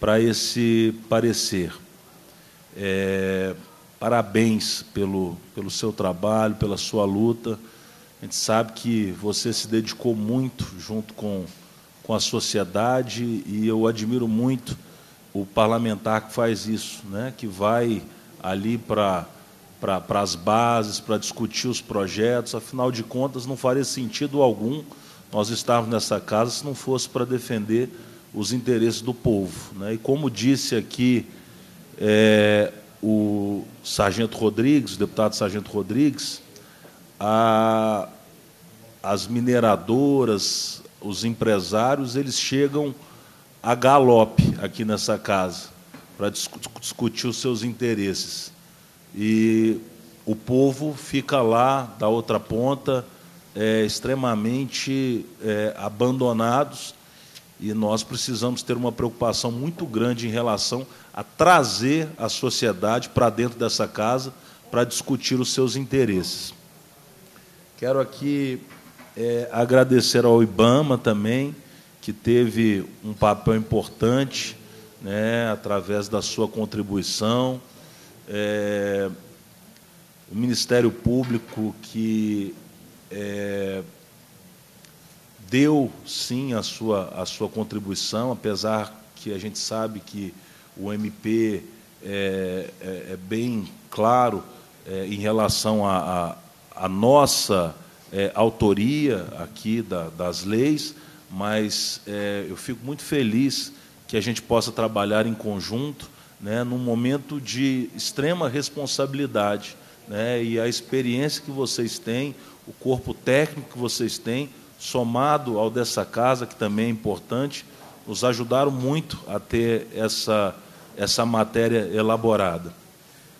para esse parecer. É, parabéns pelo, pelo seu trabalho, pela sua luta. A gente sabe que você se dedicou muito junto com, com a sociedade e eu admiro muito o parlamentar que faz isso, né? que vai ali para para as bases, para discutir os projetos. Afinal de contas, não faria sentido algum nós estarmos nessa casa se não fosse para defender os interesses do povo. Né? E como disse aqui é, o Sargento Rodrigues, o deputado Sargento Rodrigues, a, as mineradoras, os empresários, eles chegam a galope aqui nessa casa para discutir os seus interesses. E o povo fica lá da outra ponta, é, extremamente é, abandonados e nós precisamos ter uma preocupação muito grande em relação a trazer a sociedade para dentro dessa casa para discutir os seus interesses. Quero aqui é, agradecer ao IBAMA também, que teve um papel importante né, através da sua contribuição. É, o Ministério Público, que é, deu sim a sua, a sua contribuição, apesar que a gente sabe que o MP é, é, é bem claro é, em relação à nossa é, autoria aqui da, das leis, mas é, eu fico muito feliz que a gente possa trabalhar em conjunto, né, num momento de extrema responsabilidade, né, e a experiência que vocês têm, o corpo técnico que vocês têm, somado ao dessa casa, que também é importante, nos ajudaram muito a ter essa, essa matéria elaborada.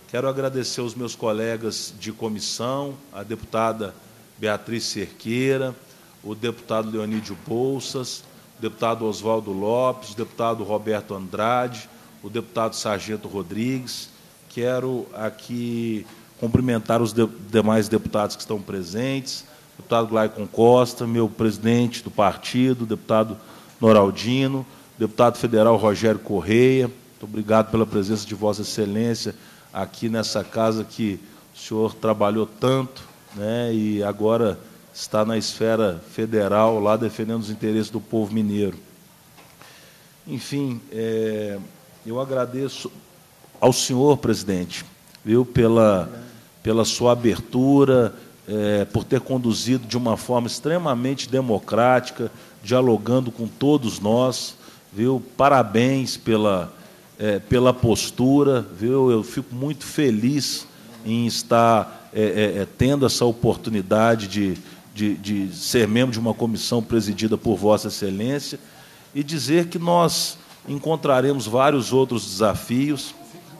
Quero agradecer aos meus colegas de comissão, a deputada Beatriz Cerqueira, o deputado Leonídio Bolsas, o deputado Oswaldo Lopes, o deputado Roberto Andrade, o deputado Sargento Rodrigues. Quero aqui cumprimentar os de demais deputados que estão presentes, deputado Glaicon Costa, meu presidente do partido, deputado Noraldino, deputado federal Rogério Correia. Muito obrigado pela presença de Vossa Excelência aqui nessa casa que o senhor trabalhou tanto né, e agora está na esfera federal, lá defendendo os interesses do povo mineiro. Enfim, é, eu agradeço ao senhor, presidente, viu, pela, pela sua abertura, é, por ter conduzido de uma forma extremamente democrática, dialogando com todos nós, viu? Parabéns pela, é, pela postura, viu? Eu fico muito feliz em estar é, é, é tendo essa oportunidade de, de, de ser membro de uma comissão presidida por Vossa Excelência e dizer que nós encontraremos vários outros desafios.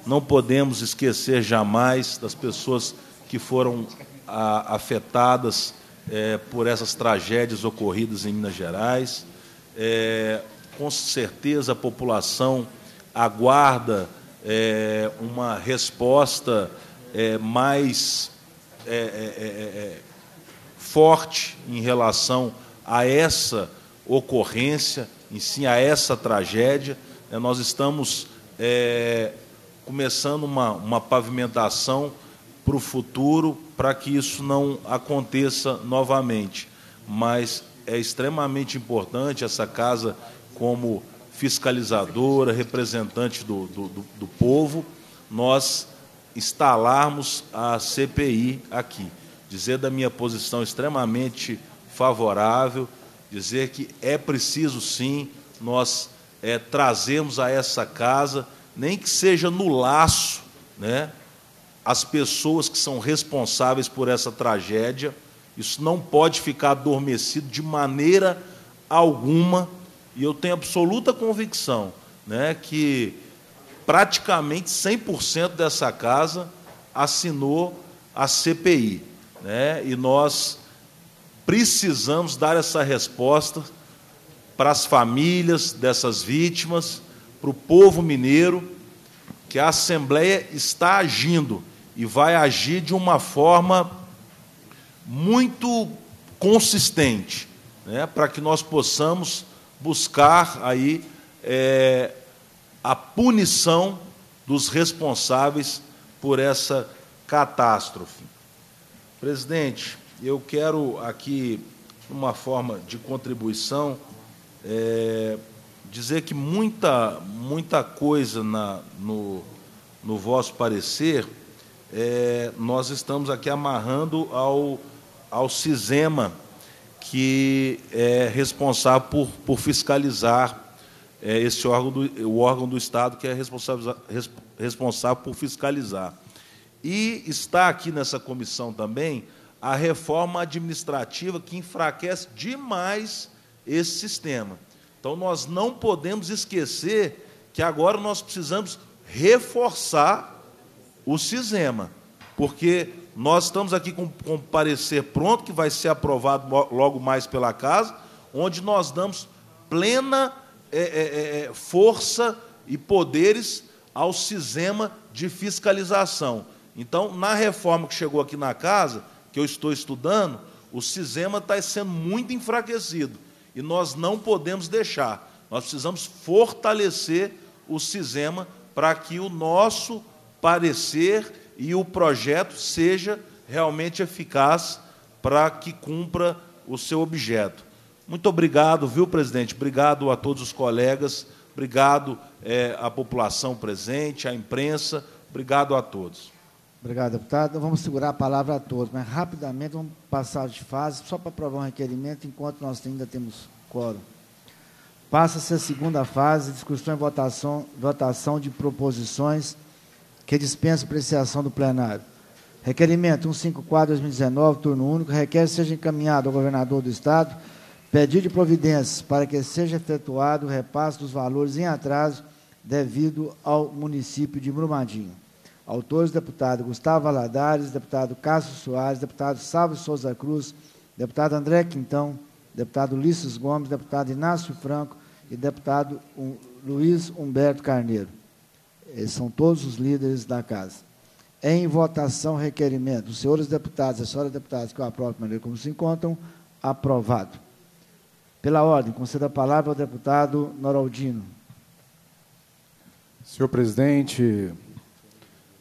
Não podemos esquecer jamais das pessoas que foram a, afetadas é, por essas tragédias ocorridas em Minas Gerais. É, com certeza a população aguarda é, uma resposta é, mais é, é, forte em relação a essa ocorrência, em si a essa tragédia. nós estamos começando uma, uma pavimentação para o futuro, para que isso não aconteça novamente. Mas é extremamente importante essa casa, como fiscalizadora, representante do, do, do, do povo, nós instalarmos a CPI aqui. Dizer da minha posição extremamente favorável, dizer que é preciso sim nós é, trazermos a essa casa, nem que seja no laço, né, as pessoas que são responsáveis por essa tragédia. Isso não pode ficar adormecido de maneira alguma, e eu tenho absoluta convicção né, que praticamente 100% dessa casa assinou a CPI. Né, e nós precisamos dar essa resposta para as famílias dessas vítimas, para o povo mineiro, que a Assembleia está agindo e vai agir de uma forma muito consistente, né, para que nós possamos buscar aí é, a punição dos responsáveis por essa catástrofe. Presidente, eu quero aqui, uma forma de contribuição, é, dizer que muita, muita coisa na, no, no vosso parecer é, nós estamos aqui amarrando ao, ao CISEMA, que é responsável por, por fiscalizar é, esse órgão do, o órgão do Estado que é responsável, responsável por fiscalizar. E está aqui nessa comissão também a reforma administrativa que enfraquece demais esse sistema. Então, nós não podemos esquecer que agora nós precisamos reforçar o CISEMA, porque nós estamos aqui com, com parecer pronto, que vai ser aprovado logo mais pela casa, onde nós damos plena é, é, é, é, força e poderes ao CISEMA de fiscalização. Então, na reforma que chegou aqui na casa, que eu estou estudando, o CISEMA está sendo muito enfraquecido. E nós não podemos deixar. Nós precisamos fortalecer o CISEMA para que o nosso parecer e o projeto seja realmente eficaz para que cumpra o seu objeto. Muito obrigado, viu, presidente? Obrigado a todos os colegas, obrigado é, à população presente, à imprensa, obrigado a todos. Obrigado, deputado. Vamos segurar a palavra a todos, mas rapidamente vamos passar de fase, só para aprovar um requerimento, enquanto nós ainda temos quórum. Passa-se a segunda fase, discussão e votação, votação de proposições que dispensa apreciação do plenário. Requerimento 154-2019, turno único, requer seja encaminhado ao governador do Estado pedido de providências para que seja efetuado o repasse dos valores em atraso devido ao município de Brumadinho. Autores, deputado Gustavo Valadares, deputado Cássio Soares, deputado Salvo Souza Cruz, deputado André Quintão, deputado Ulisses Gomes, deputado Inácio Franco e deputado Luiz Humberto Carneiro. São todos os líderes da casa. Em votação, requerimento. Os senhores deputados e as senhoras deputadas que eu aprovo maneira como se encontram, aprovado. Pela ordem, conceda a palavra ao deputado Noraldino. Senhor presidente,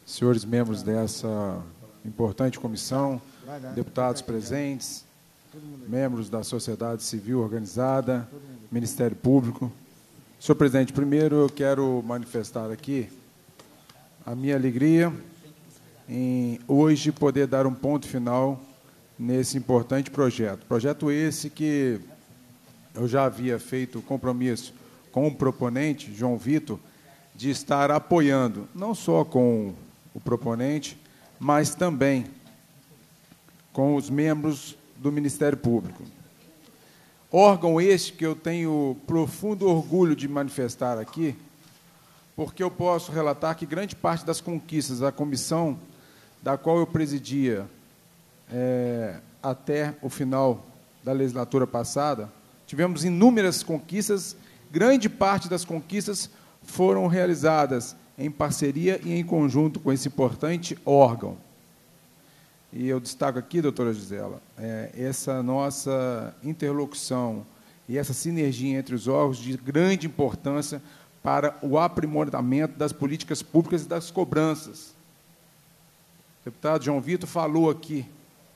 senhores membros dessa importante comissão, deputados presentes, membros da sociedade civil organizada, Ministério Público. Senhor presidente, primeiro eu quero manifestar aqui a minha alegria em hoje poder dar um ponto final nesse importante projeto. Projeto esse que eu já havia feito compromisso com o proponente, João Vitor, de estar apoiando, não só com o proponente, mas também com os membros do Ministério Público. Órgão este que eu tenho profundo orgulho de manifestar aqui, porque eu posso relatar que grande parte das conquistas da comissão da qual eu presidia é, até o final da legislatura passada, tivemos inúmeras conquistas, grande parte das conquistas foram realizadas em parceria e em conjunto com esse importante órgão. E eu destaco aqui, doutora Gisela, é, essa nossa interlocução e essa sinergia entre os órgãos de grande importância para o aprimoramento das políticas públicas e das cobranças. O deputado João Vitor falou aqui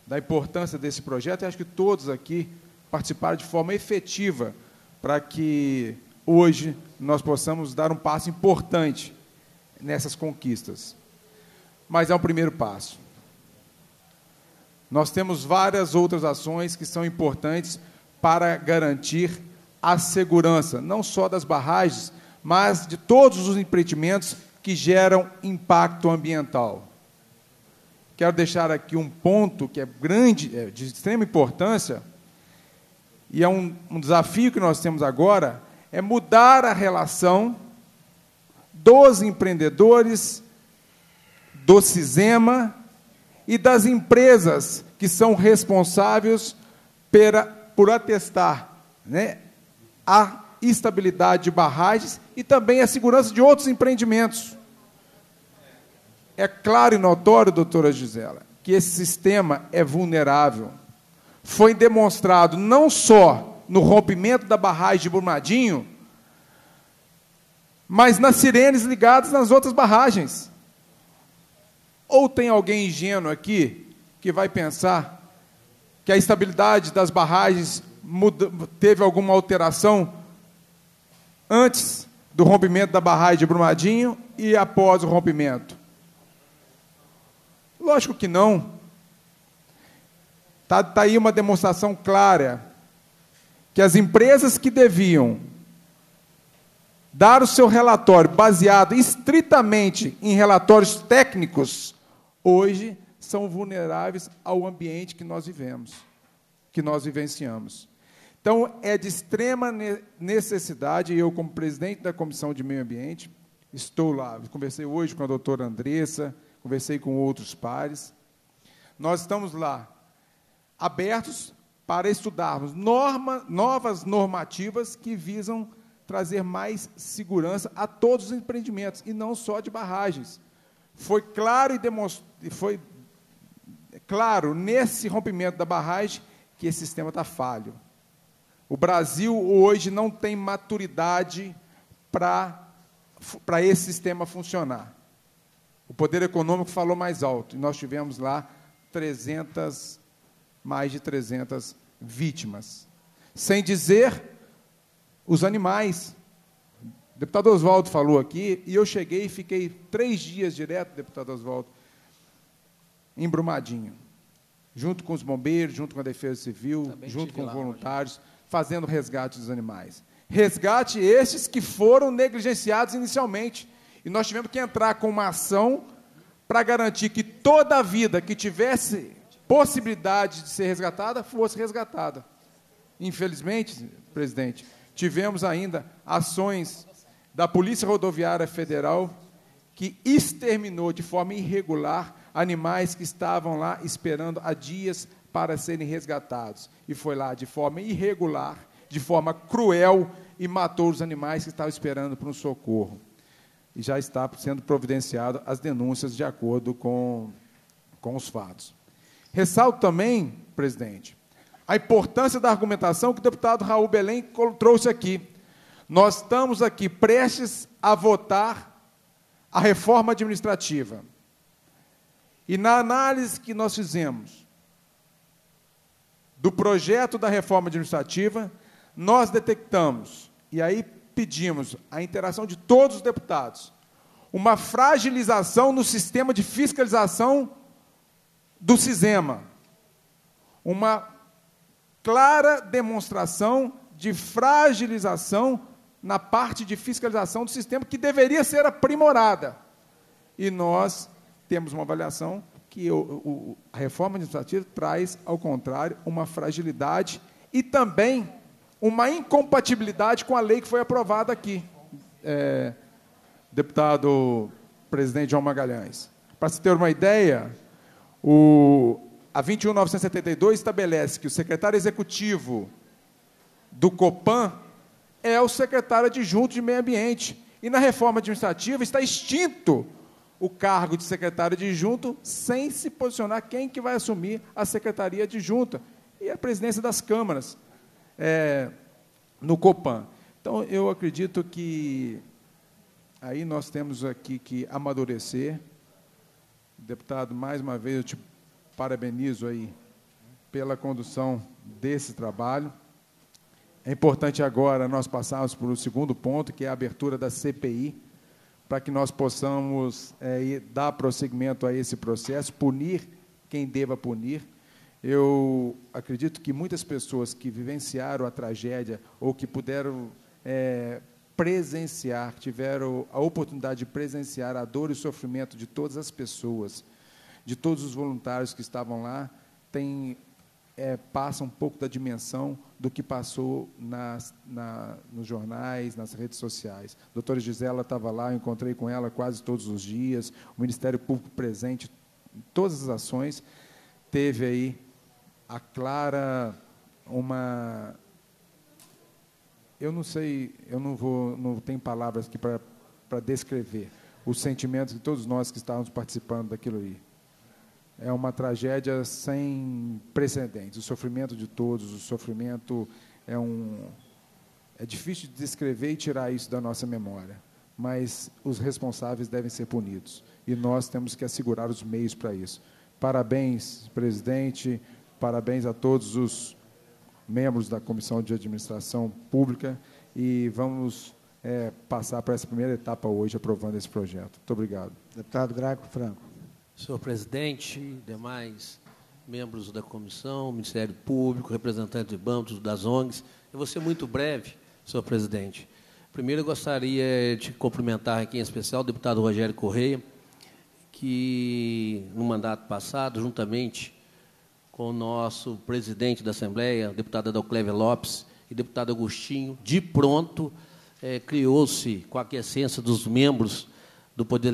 da importância desse projeto e acho que todos aqui participaram de forma efetiva para que hoje nós possamos dar um passo importante nessas conquistas. Mas é um primeiro passo. Nós temos várias outras ações que são importantes para garantir a segurança, não só das barragens, mas de todos os empreendimentos que geram impacto ambiental. Quero deixar aqui um ponto que é grande, é de extrema importância, e é um, um desafio que nós temos agora, é mudar a relação dos empreendedores, do CISEMA e das empresas que são responsáveis por atestar né, a estabilidade de barragens e também a segurança de outros empreendimentos. É claro e notório, doutora Gisela, que esse sistema é vulnerável. Foi demonstrado não só no rompimento da barragem de Brumadinho, mas nas sirenes ligadas nas outras barragens. Ou tem alguém ingênuo aqui que vai pensar que a estabilidade das barragens teve alguma alteração antes do rompimento da barragem de Brumadinho e após o rompimento? Lógico que não. Está tá aí uma demonstração clara que as empresas que deviam dar o seu relatório baseado estritamente em relatórios técnicos, hoje são vulneráveis ao ambiente que nós vivemos, que nós vivenciamos. Então, é de extrema necessidade, eu, como presidente da Comissão de Meio Ambiente, estou lá. Conversei hoje com a doutora Andressa, conversei com outros pares. Nós estamos lá, abertos para estudarmos norma, novas normativas que visam trazer mais segurança a todos os empreendimentos, e não só de barragens. Foi claro e foi claro nesse rompimento da barragem que esse sistema está falho. O Brasil hoje não tem maturidade para esse sistema funcionar. O poder econômico falou mais alto, e nós tivemos lá 300, mais de 300 vítimas. Sem dizer os animais. O deputado Oswaldo falou aqui, e eu cheguei e fiquei três dias direto, deputado Oswaldo, em Brumadinho, junto com os bombeiros, junto com a Defesa Civil, Também junto com lá, voluntários, hoje. Fazendo resgate dos animais. Resgate esses que foram negligenciados inicialmente. E nós tivemos que entrar com uma ação para garantir que toda a vida que tivesse possibilidade de ser resgatada fosse resgatada. Infelizmente, presidente, Tivemos ainda ações da Polícia Rodoviária Federal que exterminou de forma irregular animais que estavam lá esperando há dias para serem resgatados. E foi lá de forma irregular, de forma cruel, e matou os animais que estavam esperando por um socorro. E já está sendo providenciado as denúncias de acordo com, com os fatos. Ressalto também, presidente, a importância da argumentação que o deputado Raul Belém trouxe aqui. Nós estamos aqui prestes a votar a reforma administrativa. E na análise que nós fizemos do projeto da reforma administrativa, nós detectamos, e aí pedimos a interação de todos os deputados, uma fragilização no sistema de fiscalização do CISEMA. Uma clara demonstração de fragilização na parte de fiscalização do sistema que deveria ser aprimorada. E nós temos uma avaliação que o, o, a reforma administrativa traz, ao contrário, uma fragilidade e também uma incompatibilidade com a lei que foi aprovada aqui. É, deputado presidente João Magalhães. Para se ter uma ideia, o, a 21972 estabelece que o secretário executivo do COPAN é o secretário adjunto de meio ambiente. E na reforma administrativa está extinto o cargo de secretário adjunto sem se posicionar quem que vai assumir a secretaria adjunta e a presidência das câmaras é, no COPAN. Então, eu acredito que Aí nós temos aqui que amadurecer. Deputado, mais uma vez eu te parabenizo aí pela condução desse trabalho. É importante agora nós passarmos para o segundo ponto, que é a abertura da CPI, para que nós possamos é, dar prosseguimento a esse processo, punir quem deva punir. Eu acredito que muitas pessoas que vivenciaram a tragédia ou que puderam é, presenciar, tiveram a oportunidade de presenciar a dor e o sofrimento de todas as pessoas, de todos os voluntários que estavam lá, tem, é, passa um pouco da dimensão do que passou nas, na, nos jornais, nas redes sociais. A doutora Gisela estava lá, eu encontrei com ela quase todos os dias, o Ministério Público presente em todas as ações, teve aí a clara uma eu não sei, eu não vou, não tenho palavras aqui para descrever os sentimentos de todos nós que estávamos participando daquilo aí. É uma tragédia sem precedentes. O sofrimento de todos, o sofrimento é um é difícil de descrever e tirar isso da nossa memória, mas os responsáveis devem ser punidos e nós temos que assegurar os meios para isso. Parabéns, presidente, parabéns a todos os membros da Comissão de Administração Pública e vamos é, passar para essa primeira etapa hoje, aprovando esse projeto. Muito obrigado. Deputado Graco Franco. Senhor presidente, demais membros da comissão, Ministério Público, representantes de bancos, das ONGs, eu vou ser muito breve, senhor presidente. Primeiro, eu gostaria de cumprimentar aqui em especial o deputado Rogério Correia, que no mandato passado, juntamente com o nosso presidente da Assembleia, deputado Adalcleve Lopes e deputado Agostinho, de pronto é, criou-se, com a aquiescência dos membros do Poder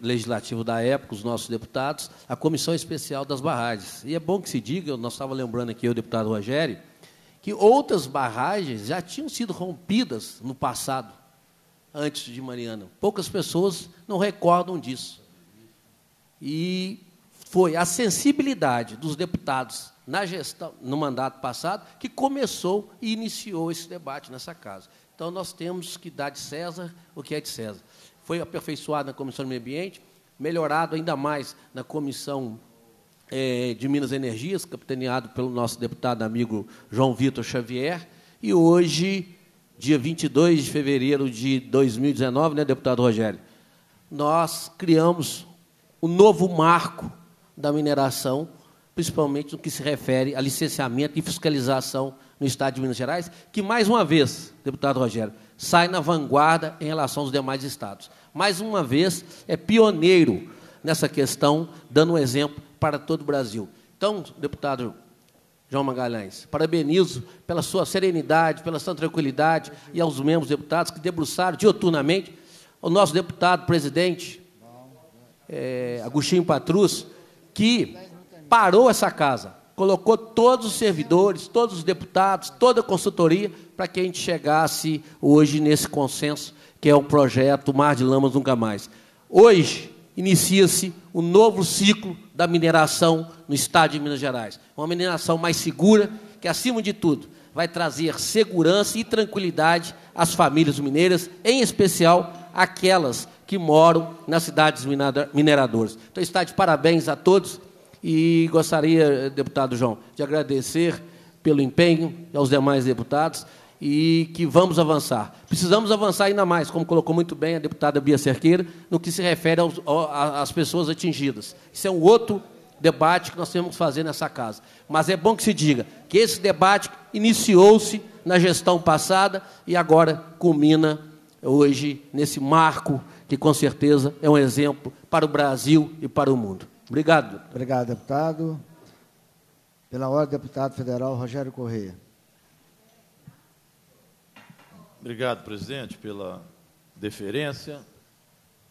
Legislativo, da época, os nossos deputados, a Comissão Especial das Barragens. E é bom que se diga, nós estávamos lembrando aqui, o deputado Rogério, que outras barragens já tinham sido rompidas no passado, antes de Mariana. Poucas pessoas não recordam disso. E foi a sensibilidade dos deputados na gestão, no mandato passado, que começou e iniciou esse debate nessa casa. Então, nós temos que dar de César o que é de César. Foi aperfeiçoado na Comissão do Meio Ambiente, melhorado ainda mais na Comissão é, de Minas e Energias, capitaneado pelo nosso deputado amigo João Vitor Xavier, e hoje, dia 22 de fevereiro de 2019, né, deputado Rogério, nós criamos o um novo marco da mineração, principalmente no que se refere a licenciamento e fiscalização no Estado de Minas Gerais, que, mais uma vez, deputado Rogério, sai na vanguarda em relação aos demais estados. Mais uma vez, é pioneiro nessa questão, dando um exemplo para todo o Brasil. Então, deputado João Magalhães, parabenizo pela sua serenidade, pela sua tranquilidade e aos membros deputados que debruçaram dioturnamente. O nosso deputado presidente, é, Agostinho Patrus, que parou essa casa, colocou todos os servidores, todos os deputados, toda a consultoria, para que a gente chegasse hoje nesse consenso, que é o projeto Mar de Lamas Nunca Mais. Hoje, inicia-se o novo ciclo da mineração no estado de Minas Gerais. Uma mineração mais segura, que, acima de tudo, vai trazer segurança e tranquilidade às famílias mineiras, em especial aquelas que moram nas cidades mineradoras. Então, está de parabéns a todos e gostaria, deputado João, de agradecer pelo empenho aos demais deputados e que vamos avançar. Precisamos avançar ainda mais, como colocou muito bem a deputada Bia Cerqueira, no que se refere aos, às pessoas atingidas. Isso é um outro debate que nós temos que fazer nessa casa. Mas é bom que se diga que esse debate iniciou-se na gestão passada e agora culmina hoje nesse marco que com certeza é um exemplo para o Brasil e para o mundo. Obrigado. Obrigado, deputado. Pela ordem, deputado federal Rogério Correia. Obrigado, presidente, pela deferência.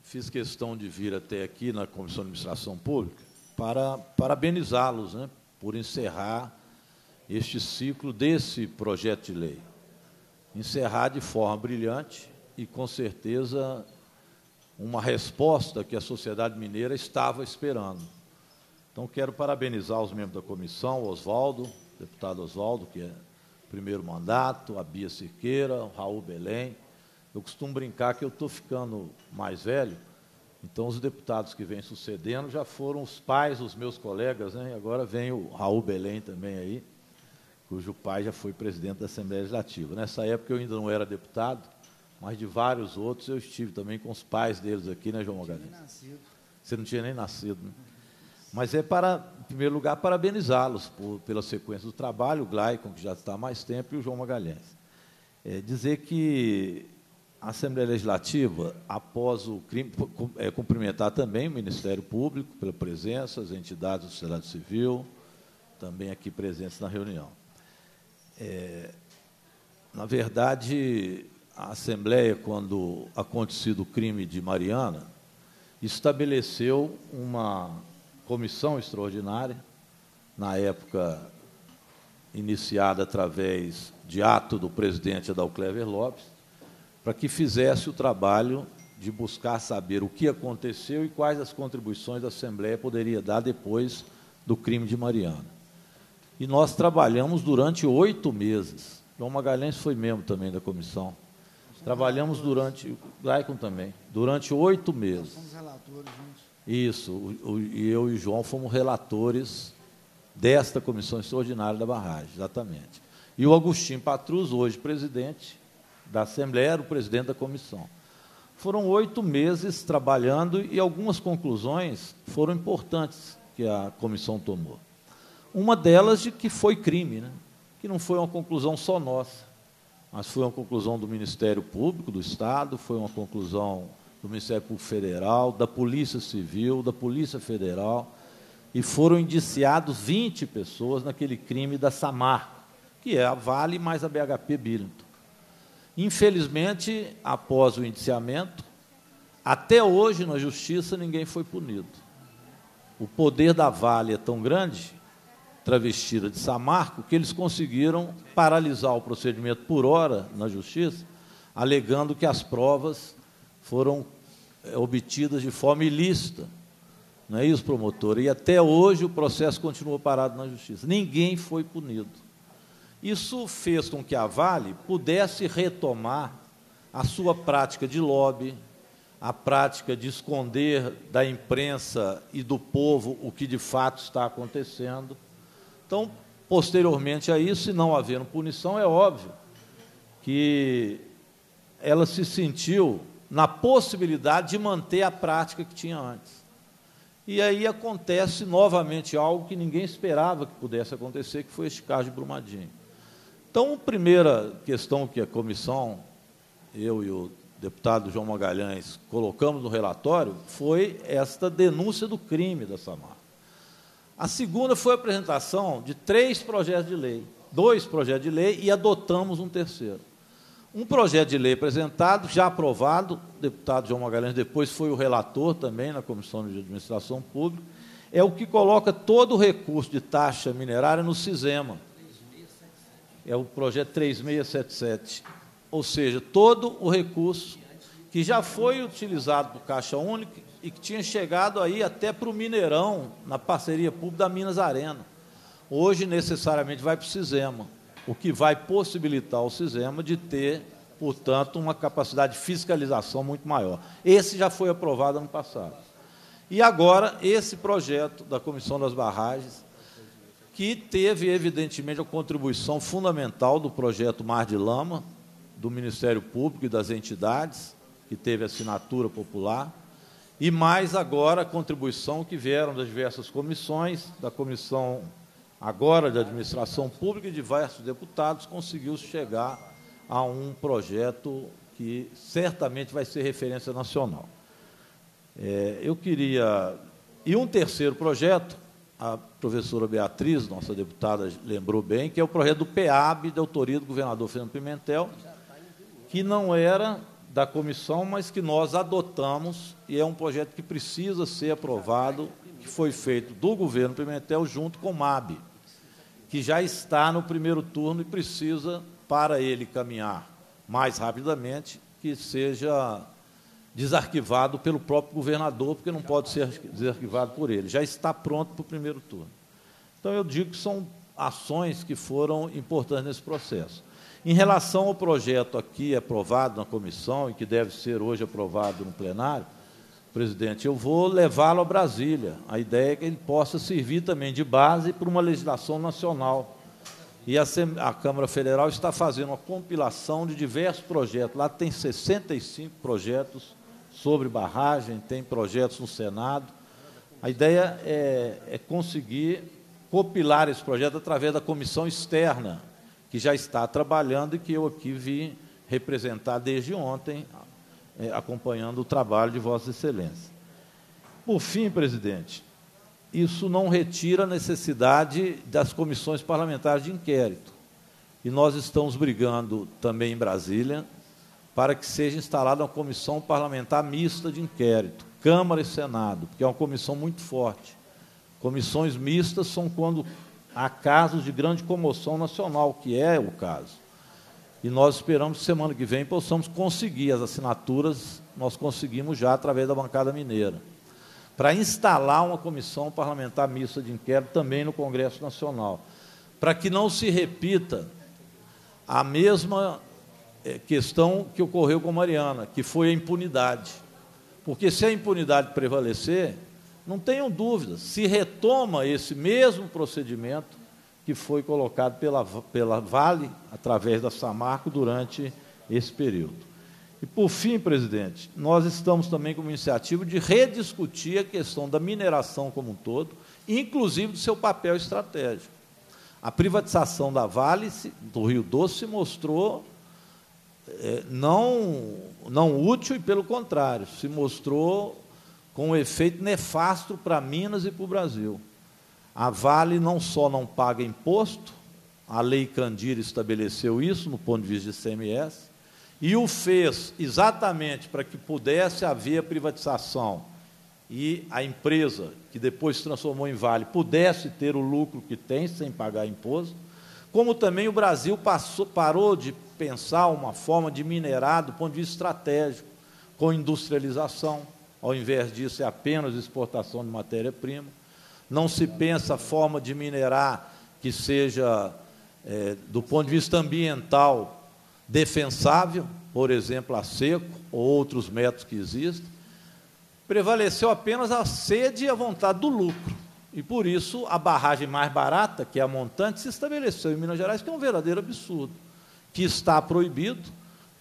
Fiz questão de vir até aqui na Comissão de Administração Pública para parabenizá-los né, por encerrar este ciclo desse projeto de lei. Encerrar de forma brilhante e, com certeza, uma resposta que a sociedade mineira estava esperando. Então, quero parabenizar os membros da comissão, Oswaldo, deputado Oswaldo, que é primeiro mandato, a Bia Cirqueira, o Raul Belém. Eu costumo brincar que eu estou ficando mais velho, então os deputados que vêm sucedendo já foram os pais dos meus colegas, né? agora vem o Raul Belém também aí, cujo pai já foi presidente da Assembleia Legislativa. Nessa época eu ainda não era deputado, mas de vários outros eu estive também com os pais deles aqui, né, João Magalhães? Você não tinha nem nascido, né? Mas é para, em primeiro lugar, parabenizá-los pela sequência do trabalho, o Glaicon, que já está há mais tempo, e o João Magalhães. É, dizer que a Assembleia Legislativa, após o crime, é, cumprimentar também o Ministério Público pela presença, as entidades da sociedade civil, também aqui presentes na reunião. É, na verdade, a Assembleia, quando acontecido o crime de Mariana, estabeleceu uma comissão extraordinária, na época iniciada através de ato do presidente Adalclever Lopes, para que fizesse o trabalho de buscar saber o que aconteceu e quais as contribuições a Assembleia poderia dar depois do crime de Mariana. E nós trabalhamos durante oito meses. João Magalhães foi membro também da comissão. Trabalhamos durante, Glaicon também, durante oito meses. Somos relatores juntos. Isso, eu e o João fomos relatores desta comissão extraordinária da barragem, exatamente. E o Agostinho Patrus, hoje presidente da Assembleia, era o presidente da comissão. Foram oito meses trabalhando e algumas conclusões foram importantes que a comissão tomou. Uma delas de que foi crime, né? que não foi uma conclusão só nossa, mas foi uma conclusão do Ministério Público do Estado, foi uma conclusão do Ministério Público Federal, da Polícia Civil, da Polícia Federal, e foram indiciados 20 pessoas naquele crime da Samarco, que é a Vale mais a BHP Billington. Infelizmente, após o indiciamento, até hoje na Justiça ninguém foi punido. O poder da Vale é tão grande, travestida de Samarco, que eles conseguiram paralisar o procedimento por hora na Justiça, alegando que as provas foram é, obtidas de forma ilícita. Não é isso, promotor? E até hoje o processo continua parado na justiça. Ninguém foi punido. Isso fez com que a Vale pudesse retomar a sua prática de lobby, a prática de esconder da imprensa e do povo o que de fato está acontecendo. Então, posteriormente a isso, se não havendo punição, é óbvio que ela se sentiu na possibilidade de manter a prática que tinha antes. E aí acontece novamente algo que ninguém esperava que pudesse acontecer, que foi este caso de Brumadinho. Então, a primeira questão que a comissão, eu e o deputado João Magalhães colocamos no relatório foi esta denúncia do crime da Samar. A segunda foi a apresentação de três projetos de lei, dois projetos de lei e adotamos um terceiro. Um projeto de lei apresentado, já aprovado, o deputado João Magalhães depois foi o relator também na Comissão de Administração Pública, é o que coloca todo o recurso de taxa minerária no CISEMA. É o projeto 3677. Ou seja, todo o recurso que já foi utilizado por Caixa Única e que tinha chegado aí até para o Mineirão, na parceria pública da Minas Arena. Hoje, necessariamente, vai para o CISEMA o que vai possibilitar o CISEMA de ter, portanto, uma capacidade de fiscalização muito maior. Esse já foi aprovado ano passado. E agora, esse projeto da Comissão das Barragens, que teve, evidentemente, a contribuição fundamental do projeto Mar de Lama, do Ministério Público e das entidades, que teve assinatura popular, e mais agora a contribuição que vieram das diversas comissões, da comissão agora de administração pública e diversos deputados, conseguiu chegar a um projeto que certamente vai ser referência nacional. É, eu queria. E um terceiro projeto, a professora Beatriz, nossa deputada, lembrou bem, que é o projeto do PEAB, de autoria do governador Fernando Pimentel, que não era da comissão, mas que nós adotamos e é um projeto que precisa ser aprovado, que foi feito do governo Pimentel junto com o MAB, que já está no primeiro turno e precisa, para ele caminhar mais rapidamente, que seja desarquivado pelo próprio governador, porque não pode ser desarquivado por ele. Já está pronto para o primeiro turno. Então, eu digo que são ações que foram importantes nesse processo. Em relação ao projeto aqui aprovado na comissão e que deve ser hoje aprovado no plenário, presidente, eu vou levá-lo a Brasília. A ideia é que ele possa servir também de base para uma legislação nacional. E a, a Câmara Federal está fazendo uma compilação de diversos projetos. Lá tem 65 projetos sobre barragem, tem projetos no Senado. A ideia é, é conseguir compilar esse projeto através da comissão externa que já está trabalhando e que eu aqui vi representar desde ontem, acompanhando o trabalho de Vossa Excelência. Por fim, presidente, isso não retira a necessidade das comissões parlamentares de inquérito. E nós estamos brigando também em Brasília para que seja instalada uma comissão parlamentar mista de inquérito, Câmara e Senado, porque é uma comissão muito forte. Comissões mistas são quando há casos de grande comoção nacional, que é o caso. E nós esperamos que semana que vem possamos conseguir as assinaturas, nós conseguimos já através da bancada mineira, para instalar uma comissão parlamentar mista de inquérito também no Congresso Nacional, para que não se repita a mesma eh, questão que ocorreu com Mariana, que foi a impunidade. Porque se a impunidade prevalecer, não tenham dúvidas, se retoma esse mesmo procedimento que foi colocado pela, pela Vale, através da Samarco, durante esse período. E, por fim, presidente, nós estamos também com uma iniciativa de rediscutir a questão da mineração como um todo, inclusive do seu papel estratégico. A privatização da Vale, do Rio Doce, se mostrou é, não, não útil e, pelo contrário, se mostrou com um efeito nefasto para Minas e para o Brasil. A Vale não só não paga imposto, a lei Candir estabeleceu isso no ponto de vista de CMS, e o fez exatamente para que pudesse haver a privatização e a empresa, que depois se transformou em Vale, pudesse ter o lucro que tem sem pagar imposto, como também o Brasil passou, parou de pensar uma forma de minerar do ponto de vista estratégico, com industrialização ao invés disso, é apenas exportação de matéria-prima. Não se pensa a forma de minerar que seja, é, do ponto de vista ambiental, defensável, por exemplo, a seco, ou outros métodos que existem. Prevaleceu apenas a sede e a vontade do lucro. E por isso a barragem mais barata, que é a montante, se estabeleceu em Minas Gerais, que é um verdadeiro absurdo, que está proibido,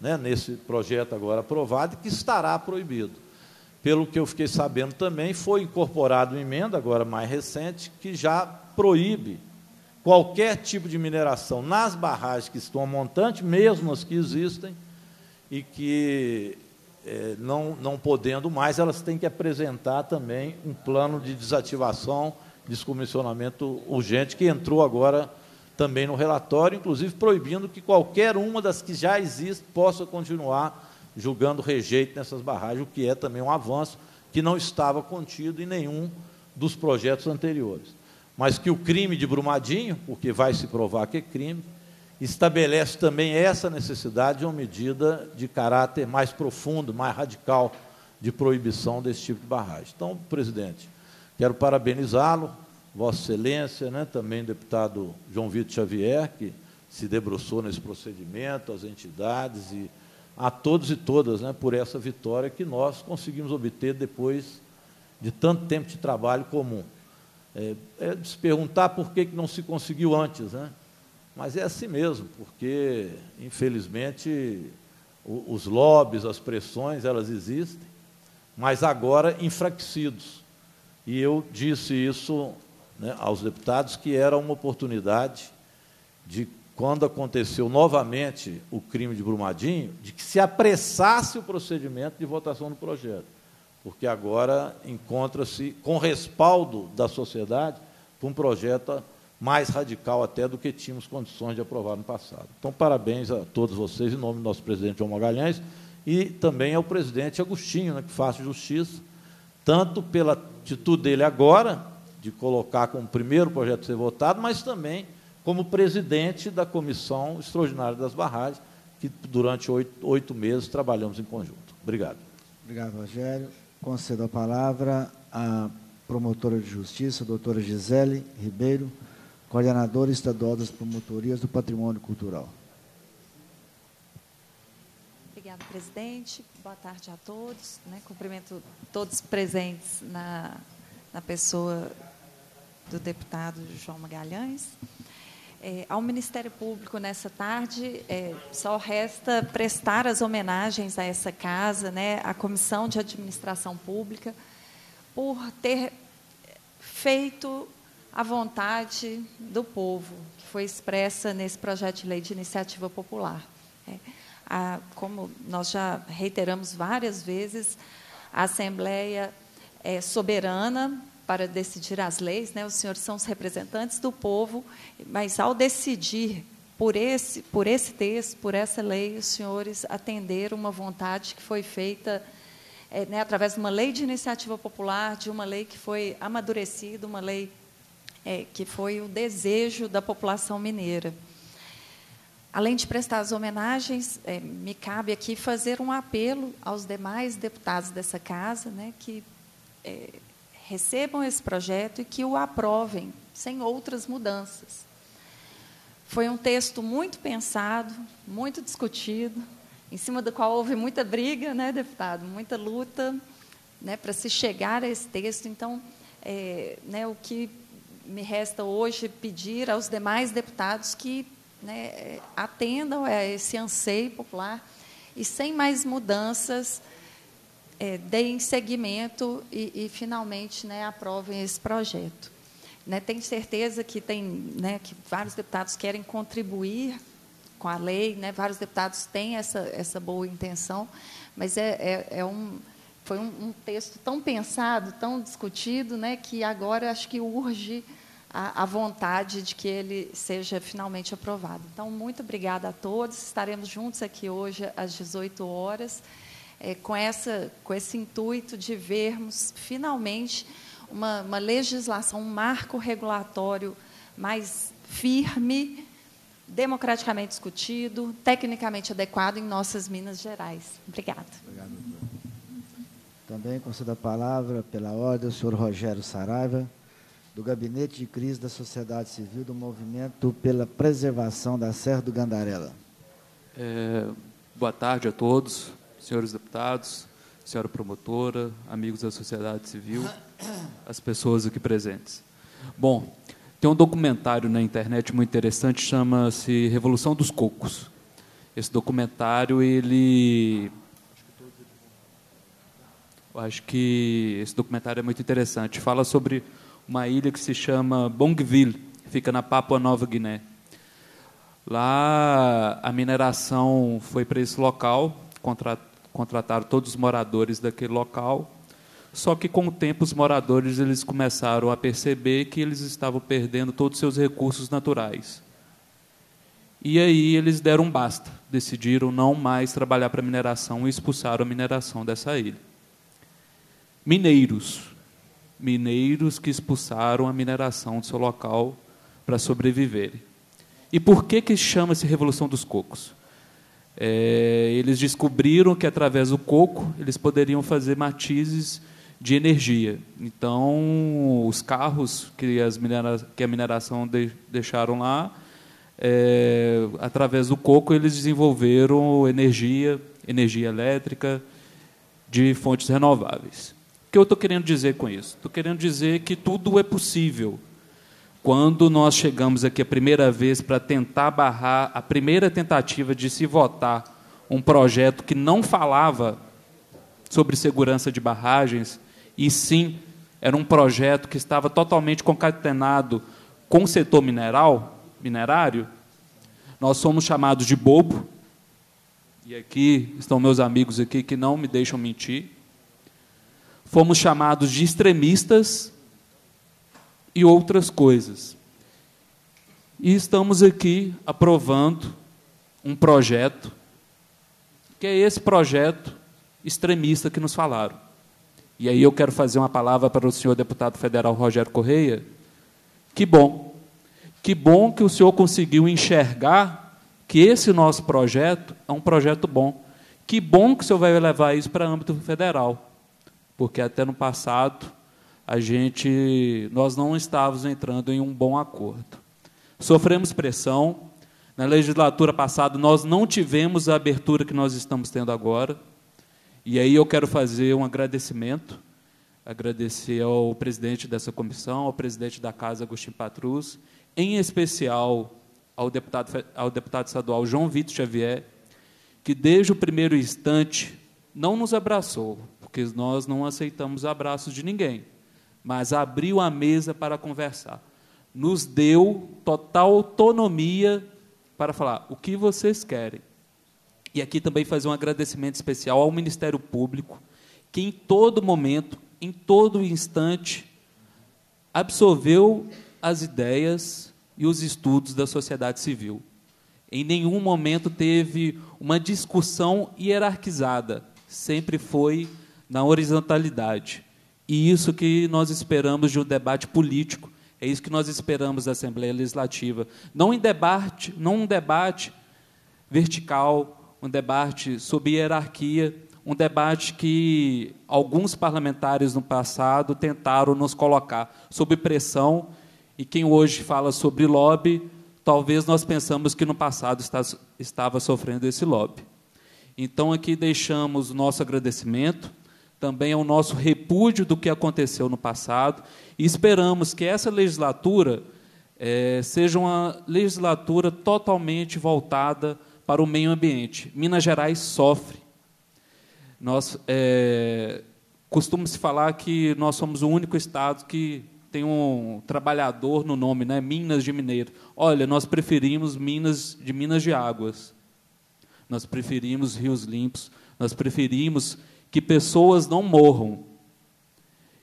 né, nesse projeto agora aprovado, e que estará proibido pelo que eu fiquei sabendo também, foi incorporado uma emenda, agora mais recente, que já proíbe qualquer tipo de mineração nas barragens que estão a montante, mesmo as que existem, e que, é, não, não podendo mais, elas têm que apresentar também um plano de desativação, descomissionamento urgente, que entrou agora também no relatório, inclusive proibindo que qualquer uma das que já existem possa continuar julgando rejeito nessas barragens, o que é também um avanço que não estava contido em nenhum dos projetos anteriores. Mas que o crime de Brumadinho, porque vai se provar que é crime, estabelece também essa necessidade de uma medida de caráter mais profundo, mais radical de proibição desse tipo de barragem. Então, presidente, quero parabenizá-lo, Vossa Excelência, né, também deputado João Vitor Xavier, que se debruçou nesse procedimento, as entidades e a todos e todas né, por essa vitória que nós conseguimos obter depois de tanto tempo de trabalho comum. É, é de se perguntar por que, que não se conseguiu antes, né? Mas é assim mesmo, porque, infelizmente, os lobbies, as pressões, elas existem, mas agora enfraquecidos. E eu disse isso né, aos deputados que era uma oportunidade de, quando aconteceu novamente o crime de Brumadinho, de que se apressasse o procedimento de votação do projeto, porque agora encontra-se com respaldo da sociedade para um projeto mais radical até do que tínhamos condições de aprovar no passado. Então, parabéns a todos vocês, em nome do nosso presidente João Magalhães, e também ao presidente Agostinho, né, que faz justiça, tanto pela atitude dele agora, de colocar como primeiro projeto a ser votado, mas também como presidente da Comissão Extraordinária das Barragens, que durante oito, oito meses trabalhamos em conjunto. Obrigado. Obrigado, Rogério. Concedo a palavra à promotora de justiça, doutora Gisele Ribeiro, coordenadora estadual das promotorias do patrimônio cultural. Obrigada, presidente. Boa tarde a todos. Né? Cumprimento todos presentes na, na pessoa do deputado João Magalhães. É, ao Ministério Público, nessa tarde, é, só resta prestar as homenagens a essa casa, né, à Comissão de Administração Pública, por ter feito a vontade do povo, que foi expressa nesse projeto de lei de iniciativa popular. É, a, como nós já reiteramos várias vezes, a Assembleia é soberana para decidir as leis, né? os senhores são os representantes do povo, mas ao decidir por esse, por esse texto, por essa lei, os senhores atenderam uma vontade que foi feita é, né, através de uma lei de iniciativa popular, de uma lei que foi amadurecida, uma lei é, que foi o desejo da população mineira. Além de prestar as homenagens, é, me cabe aqui fazer um apelo aos demais deputados dessa casa, né, que é, recebam esse projeto e que o aprovem, sem outras mudanças. Foi um texto muito pensado, muito discutido, em cima do qual houve muita briga, né, deputado, muita luta, né, para se chegar a esse texto. Então, é, né, o que me resta hoje pedir aos demais deputados que né, atendam a esse anseio popular e, sem mais mudanças, é, deem seguimento e, e finalmente né, aprovem esse projeto. Né, tenho certeza que tem né, que vários deputados querem contribuir com a lei, né, vários deputados têm essa, essa boa intenção, mas é, é, é um, foi um, um, texto tão pensado, tão discutido, né, que agora acho que urge a, a, vontade de que ele seja finalmente aprovado. Então, muito obrigada a todos. Estaremos juntos aqui hoje às 18 horas, é, com, essa, com esse intuito de vermos finalmente uma, uma legislação, um marco regulatório mais firme, democraticamente discutido, tecnicamente adequado em nossas Minas Gerais. Obrigada. Obrigado. Também concedo a palavra, pela ordem, o senhor Rogério Saraiva do Gabinete de Crise da Sociedade Civil do Movimento pela Preservação da Serra do Gandarela. É, boa tarde a todos, senhores deputados, senhora promotora, amigos da sociedade civil, as pessoas aqui presentes. Bom, tem um documentário na internet muito interessante, chama-se Revolução dos Cocos. Esse documentário, ele eu acho que esse documentário é muito interessante. Fala sobre uma ilha que se chama Bongville, fica na Papua Nova Guiné. Lá a mineração foi para esse local, contrataram todos os moradores daquele local. Só que com o tempo os moradores eles começaram a perceber que eles estavam perdendo todos os seus recursos naturais. E aí eles deram um basta, decidiram não mais trabalhar para a mineração e expulsaram a mineração dessa ilha. Mineiros, mineiros que expulsaram a mineração do seu local para sobreviverem. E por que que chama-se Revolução dos Cocos? É, eles descobriram que através do coco eles poderiam fazer matizes de energia. Então, os carros que, as minera que a mineração de deixaram lá, é, através do coco eles desenvolveram energia, energia elétrica de fontes renováveis. O que eu estou querendo dizer com isso? Estou querendo dizer que tudo é possível. Quando nós chegamos aqui a primeira vez para tentar barrar a primeira tentativa de se votar um projeto que não falava sobre segurança de barragens, e sim era um projeto que estava totalmente concatenado com o setor mineral, minerário, nós somos chamados de bobo, e aqui estão meus amigos aqui que não me deixam mentir. Fomos chamados de extremistas e outras coisas. E estamos aqui aprovando um projeto, que é esse projeto extremista que nos falaram. E aí eu quero fazer uma palavra para o senhor deputado federal Rogério Correia. Que bom. Que bom que o senhor conseguiu enxergar que esse nosso projeto é um projeto bom. Que bom que o senhor vai levar isso para âmbito federal. Porque até no passado a gente nós não estávamos entrando em um bom acordo. Sofremos pressão. Na legislatura passada nós não tivemos a abertura que nós estamos tendo agora. E aí eu quero fazer um agradecimento, agradecer ao presidente dessa comissão, ao presidente da Casa Agostinho Patrus, em especial ao deputado, ao deputado estadual João Vitor Xavier, que desde o primeiro instante não nos abraçou, porque nós não aceitamos abraços de ninguém mas abriu a mesa para conversar. Nos deu total autonomia para falar o que vocês querem. E aqui também fazer um agradecimento especial ao Ministério Público, que em todo momento, em todo instante, absorveu as ideias e os estudos da sociedade civil. Em nenhum momento teve uma discussão hierarquizada, sempre foi na horizontalidade. E isso que nós esperamos de um debate político, é isso que nós esperamos da Assembleia Legislativa. Não em debate, não um debate vertical, um debate sob hierarquia, um debate que alguns parlamentares no passado tentaram nos colocar sob pressão, e quem hoje fala sobre lobby, talvez nós pensamos que no passado estava sofrendo esse lobby. Então, aqui deixamos o nosso agradecimento também é o nosso repúdio do que aconteceu no passado e esperamos que essa legislatura é, seja uma legislatura totalmente voltada para o meio ambiente. Minas Gerais sofre. Nós é, costuma-se falar que nós somos o único estado que tem um trabalhador no nome, né? Minas de Mineiro. Olha, nós preferimos Minas de Minas de Águas. Nós preferimos rios limpos. Nós preferimos que pessoas não morram.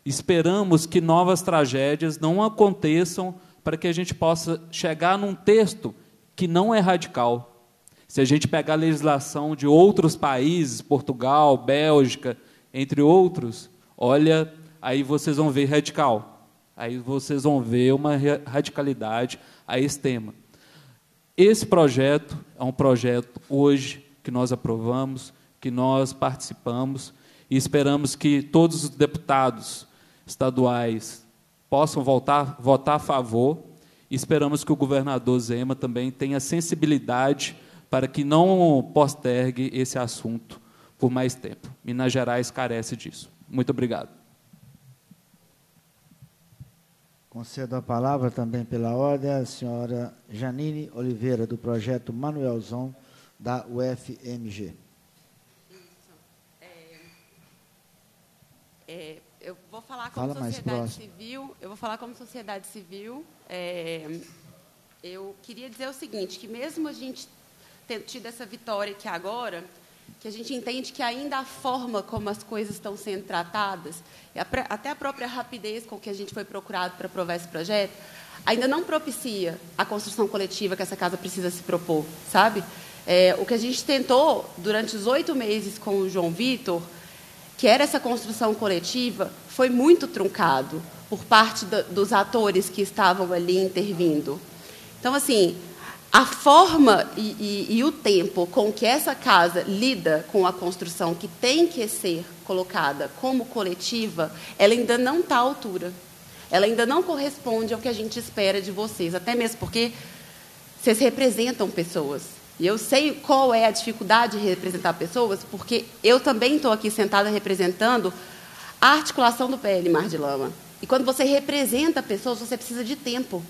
Esperamos que novas tragédias não aconteçam para que a gente possa chegar num texto que não é radical. Se a gente pegar a legislação de outros países, Portugal, Bélgica, entre outros, olha, aí vocês vão ver radical. Aí vocês vão ver uma radicalidade a esse tema. Esse projeto é um projeto hoje que nós aprovamos, que nós participamos e esperamos que todos os deputados estaduais possam voltar, votar a favor e esperamos que o governador Zema também tenha sensibilidade para que não postergue esse assunto por mais tempo. Minas Gerais carece disso. Muito obrigado. Concedo a palavra também pela ordem à senhora Janine Oliveira, do projeto Manuelzão, da UFMG. É, eu vou falar como Fala sociedade civil. Eu vou falar como sociedade civil. É, eu queria dizer o seguinte, que mesmo a gente tendo tido essa vitória aqui agora, que a gente entende que ainda a forma como as coisas estão sendo tratadas, até a própria rapidez com que a gente foi procurado para aprovar esse projeto, ainda não propicia a construção coletiva que essa casa precisa se propor, sabe? É, o que a gente tentou durante os oito meses com o João Vitor que era essa construção coletiva, foi muito truncado por parte do, dos atores que estavam ali intervindo. Então, assim, a forma e, e, e, o tempo com que essa casa lida com a construção que tem que ser colocada como coletiva, ela ainda não está à altura. Ela ainda não corresponde ao que a gente espera de vocês, até mesmo porque vocês representam pessoas. E eu sei qual é a dificuldade de representar pessoas, porque eu também estou aqui sentada representando a articulação do PL Mar de Lama. E quando você representa pessoas, você precisa de tempo.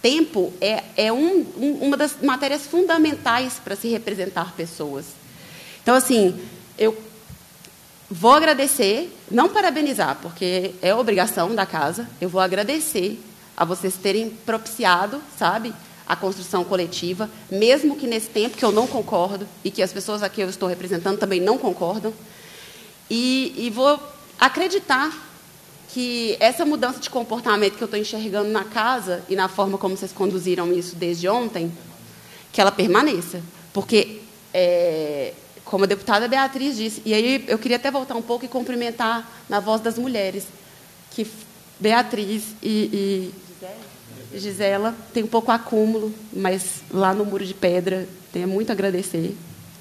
Tempo é, é um, um, uma das matérias fundamentais para se representar pessoas. Então, assim, eu vou agradecer, não parabenizar, porque é obrigação da casa, eu vou agradecer a vocês terem propiciado, sabe, a construção coletiva, mesmo que nesse tempo que eu não concordo e que as pessoas a que eu estou representando também não concordam. E, e vou acreditar que essa mudança de comportamento que eu estou enxergando na casa e na forma como vocês conduziram isso desde ontem, que ela permaneça. Porque, é, como a deputada Beatriz disse, e aí eu queria até voltar um pouco e cumprimentar na voz das mulheres, que Beatriz e, e Gisela tem um pouco acúmulo, mas lá no Muro de Pedra tenho muito a agradecer,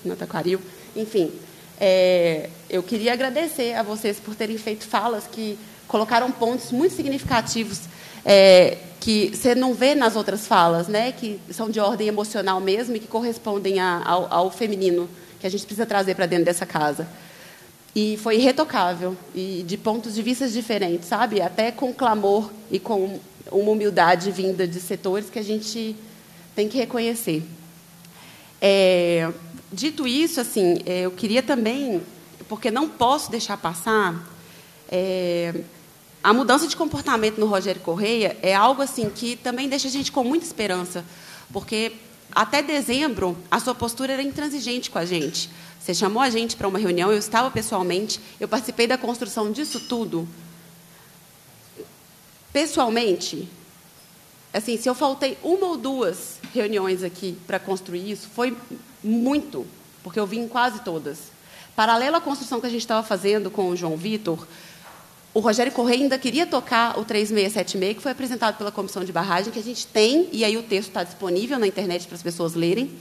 no Taquaril. Enfim, é, eu queria agradecer a vocês por terem feito falas que colocaram pontos muito significativos é, que você não vê nas outras falas, né, que são de ordem emocional mesmo e que correspondem a, ao, ao feminino que a gente precisa trazer para dentro dessa casa. E foi irretocável, e de pontos de vista diferentes, sabe? Até com clamor e com uma humildade vinda de setores que a gente tem que reconhecer. É, dito isso, assim, é, eu queria também, porque não posso deixar passar, é, a mudança de comportamento no Rogério Correia é algo assim que também deixa a gente com muita esperança, porque até dezembro a sua postura era intransigente com a gente. Você chamou a gente para uma reunião, eu estava pessoalmente, eu participei da construção disso tudo. Pessoalmente, assim, se eu faltei uma ou duas reuniões aqui para construir isso, foi muito, porque eu vim em quase todas. Paralelo à construção que a gente estava fazendo com o João Vitor, o Rogério Correia ainda queria tocar o 3676, que foi apresentado pela Comissão de Barragem, que a gente tem, e aí o texto está disponível na internet para as pessoas lerem,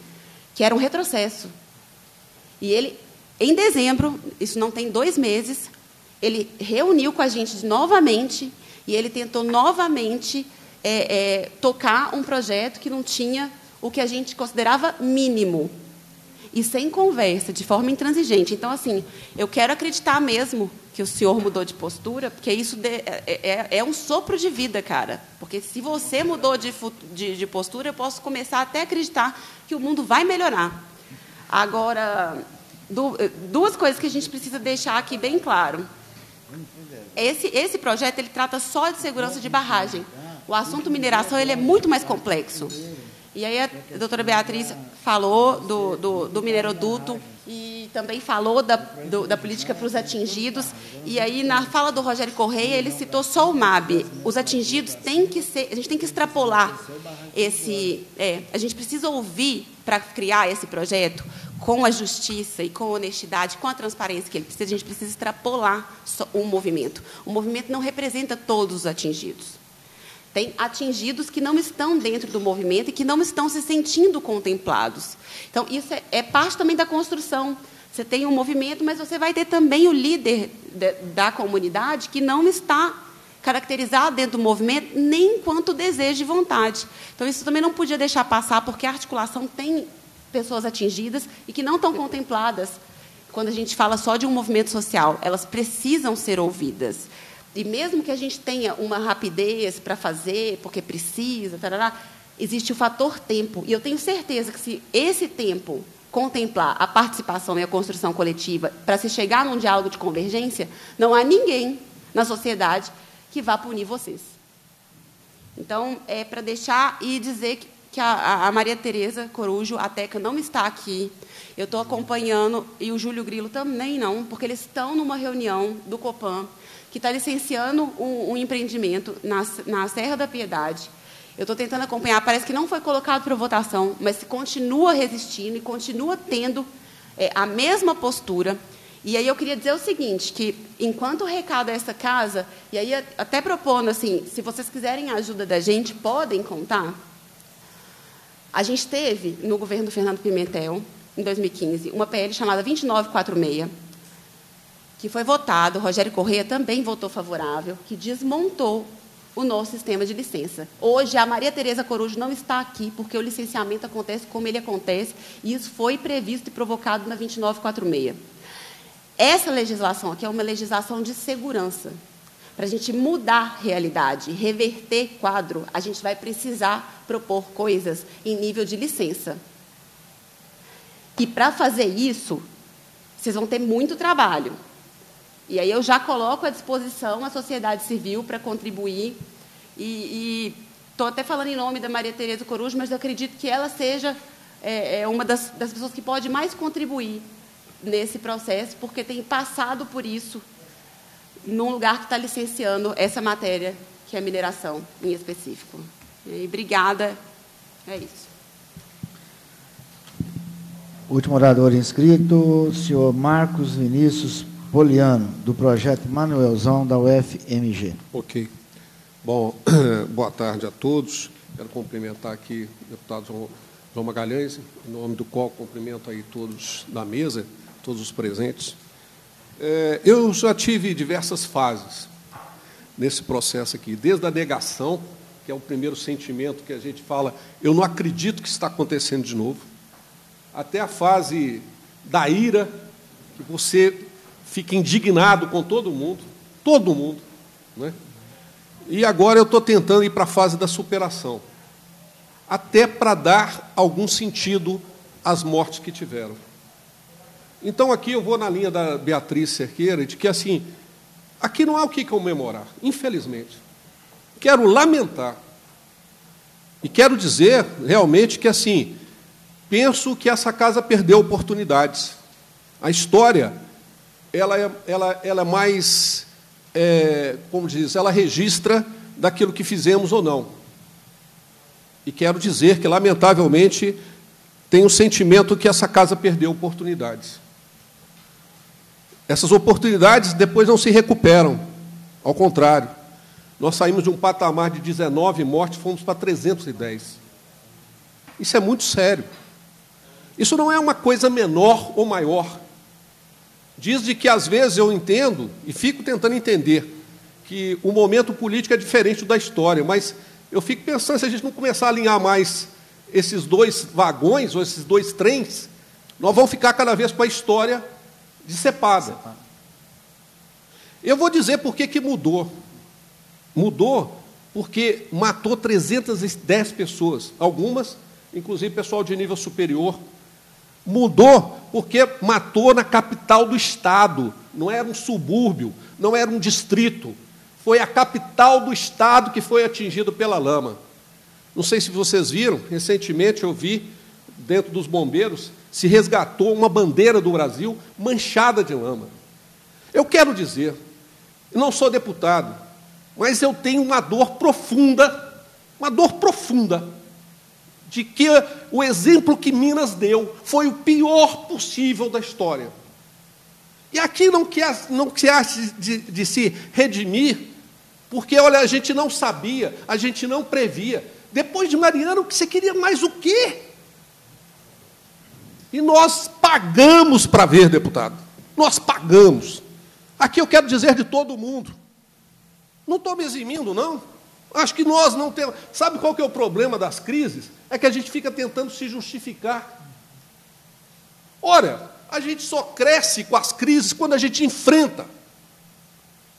que era um retrocesso. E ele, em dezembro, isso não tem dois meses, ele reuniu com a gente novamente e ele tentou novamente é, é, tocar um projeto que não tinha o que a gente considerava mínimo e sem conversa, de forma intransigente. Então, assim, eu quero acreditar mesmo que o senhor mudou de postura, porque isso de, é, é, é, um sopro de vida, cara. Porque se você mudou de, de, de postura, eu posso começar até a acreditar que o mundo vai melhorar. Agora, du, duas coisas que a gente precisa deixar aqui bem claro. Esse, esse projeto ele trata só de segurança de barragem. O assunto mineração ele é muito mais complexo. E aí a doutora Beatriz falou do, do, do mineroduto e também falou da, do, da política para os atingidos. E aí, na fala do Rogério Correia, ele citou só o MAB. Os atingidos têm que ser. A gente tem que extrapolar esse. É, a gente precisa ouvir para criar esse projeto com a justiça e com a honestidade, com a transparência que ele precisa. A gente precisa extrapolar o movimento. O movimento não representa todos os atingidos. Tem atingidos que não estão dentro do movimento e que não estão se sentindo contemplados. Então, isso é, é parte também da construção. Você tem um movimento, mas você vai ter também o líder de, da comunidade que não está caracterizado dentro do movimento nem enquanto desejo e vontade. Então, isso também não podia deixar passar, porque a articulação tem pessoas atingidas e que não estão contempladas quando a gente fala só de um movimento social. Elas precisam ser ouvidas. E mesmo que a gente tenha uma rapidez para fazer, porque precisa, tarará, existe o fator tempo. E eu tenho certeza que se esse tempo contemplar a participação e a construção coletiva para se chegar num diálogo de convergência, não há ninguém na sociedade que vá punir vocês. Então, é para deixar e dizer que, que a, a, Maria Tereza Corujo, a Teca, não está aqui. Eu estou acompanhando, e o Júlio Grilo também não, porque eles estão numa reunião do COPAN que está licenciando um, um empreendimento na, na Serra da Piedade. Eu estou tentando acompanhar, parece que não foi colocado para votação, mas continua resistindo e continua tendo é, a mesma postura. E aí eu queria dizer o seguinte, que enquanto o recado é essa casa, e aí até propondo assim, se vocês quiserem a ajuda da gente, podem contar. A gente teve, no governo do Fernando Pimentel, em 2015, uma PL chamada 2946, que foi votado, Rogério Correia também votou favorável, que desmontou o nosso sistema de licença. Hoje, a Maria Tereza Corujo não está aqui, porque o licenciamento acontece como ele acontece, e isso foi previsto e provocado na 2946. Essa legislação aqui é uma legislação de segurança. Para a gente mudar realidade, reverter quadro, a gente vai precisar propor coisas em nível de licença. E para fazer isso, vocês vão ter muito trabalho. E aí eu já coloco à disposição a sociedade civil para contribuir. E estou até falando em nome da Maria Tereza Coruja, mas eu acredito que ela seja é, é uma das, das pessoas que pode mais contribuir nesse processo, porque tem passado por isso num lugar que está licenciando essa matéria, que é a mineração, em específico. E obrigada. É isso. Último orador inscrito, o senhor Marcos Vinícius Poliano, do projeto Manuelzão da UFMG. Ok. Bom, (clears throat) boa tarde a todos. Quero cumprimentar aqui o deputado João Magalhães, em nome do qual cumprimento aí todos da mesa, todos os presentes. É, eu já tive diversas fases nesse processo aqui, desde a negação, que é o primeiro sentimento que a gente fala, eu não acredito que está acontecendo de novo, até a fase da ira, que você fica indignado com todo mundo, todo mundo, né? E agora eu estou tentando ir para a fase da superação, até para dar algum sentido às mortes que tiveram. Então aqui eu vou na linha da Beatriz Cerqueira, de que assim, aqui não há o que comemorar, infelizmente. Quero lamentar. E quero dizer realmente que assim, penso que essa casa perdeu oportunidades. A história, ela é, ela, ela é mais, é, como diz, ela registra daquilo que fizemos ou não. E quero dizer que, lamentavelmente, tenho o sentimento que essa casa perdeu oportunidades. Essas oportunidades depois não se recuperam. Ao contrário, nós saímos de um patamar de 19 mortes, fomos para 310. Isso é muito sério. Isso não é uma coisa menor ou maior. Diz de que às vezes eu entendo e fico tentando entender que o momento político é diferente da história, mas eu fico pensando se a gente não começar a alinhar mais esses dois vagões ou esses dois trens, nós vamos ficar cada vez com a história de cepada. Eu vou dizer por que mudou. Mudou porque matou 310 pessoas, algumas, inclusive pessoal de nível superior. Mudou porque matou na capital do Estado, não era um subúrbio, não era um distrito. Foi a capital do Estado que foi atingido pela lama. Não sei se vocês viram, recentemente eu vi, dentro dos bombeiros, se resgatou uma bandeira do Brasil manchada de lama. Eu quero dizer, não sou deputado, mas eu tenho uma dor profunda, uma dor profunda, de que o exemplo que Minas deu foi o pior possível da história. E aqui não quer, não quer de, de se redimir, porque, olha, a gente não sabia, a gente não previa. Depois de Mariano, você queria mais o quê? E nós pagamos para ver, deputado. Nós pagamos. Aqui eu quero dizer de todo mundo. Não estou me eximindo, não. Acho que nós não temos. Sabe qual que é o problema das crises? É que a gente fica tentando se justificar. Ora, a gente só cresce com as crises quando a gente enfrenta.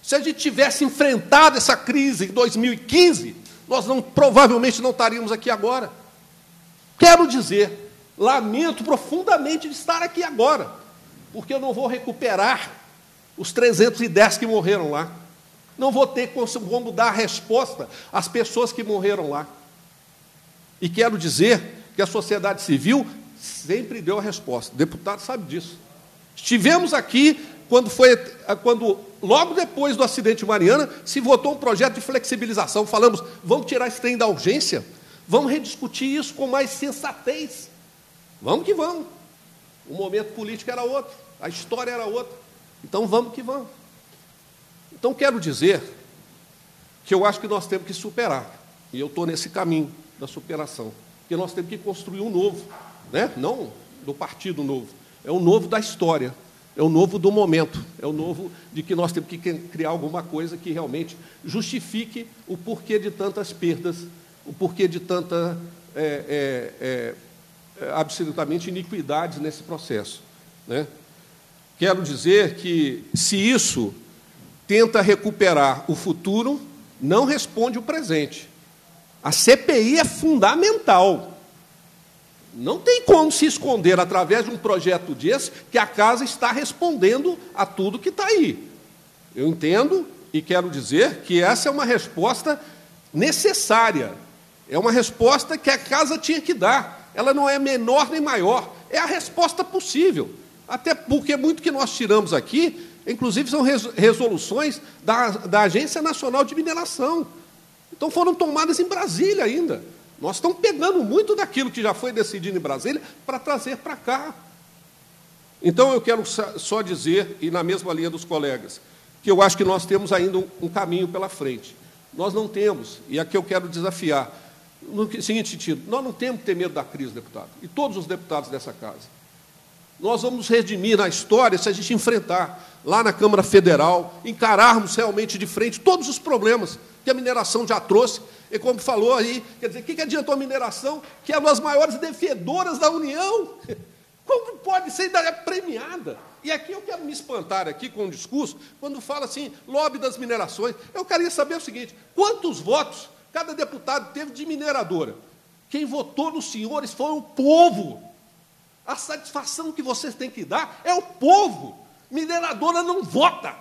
Se a gente tivesse enfrentado essa crise em 2015, nós não, provavelmente não estaríamos aqui agora. Quero dizer, Lamento profundamente de estar aqui agora, porque eu não vou recuperar os 310 que morreram lá. Não vou ter como dar resposta às pessoas que morreram lá. E quero dizer que a sociedade civil sempre deu a resposta. O deputado sabe disso. Estivemos aqui quando foi quando logo depois do acidente de Mariana se votou um projeto de flexibilização. Falamos, vamos tirar esse trem da urgência, vamos rediscutir isso com mais sensatez. Vamos que vamos. O momento político era outro, a história era outra. Então vamos que vamos. Então quero dizer que eu acho que nós temos que superar. E eu estou nesse caminho da superação. Porque nós temos que construir um novo, né? não do partido novo, é o novo da história, é o novo do momento, é o novo de que nós temos que criar alguma coisa que realmente justifique o porquê de tantas perdas, o porquê de tanta é, é, é, absolutamente iniquidades nesse processo. Né? quero dizer que, se isso tenta recuperar o futuro, não responde o presente. A CPI é fundamental. Não tem como se esconder através de um projeto desse que a casa está respondendo a tudo que está aí. Eu entendo e quero dizer que essa é uma resposta necessária. É uma resposta que a casa tinha que dar. Ela não é menor nem maior. É a resposta possível. Até porque muito que nós tiramos aqui, inclusive, são resoluções da, da Agência Nacional de Mineração. Então foram tomadas em Brasília ainda. Nós estamos pegando muito daquilo que já foi decidido em Brasília para trazer para cá. Então eu quero só dizer, e na mesma linha dos colegas, que eu acho que nós temos ainda um caminho pela frente. Nós não temos, e aqui eu quero desafiar, no seguinte sentido, nós não temos que ter medo da crise, deputado, e todos os deputados dessa casa. Nós vamos redimir na história se a gente enfrentar lá na Câmara Federal, encararmos realmente de frente todos os problemas que a mineração já trouxe. E como falou aí, quer dizer, o que adiantou a mineração, que é uma das maiores defedoras da União? (laughs) Como pode ser premiada? E aqui eu quero me espantar aqui com um discurso, quando fala assim, lobby das minerações. Eu queria saber o seguinte: quantos votos cada deputado teve de mineradora? Quem votou nos senhores foi o povo. A satisfação que vocês têm que dar é o povo. Mineradora não vota.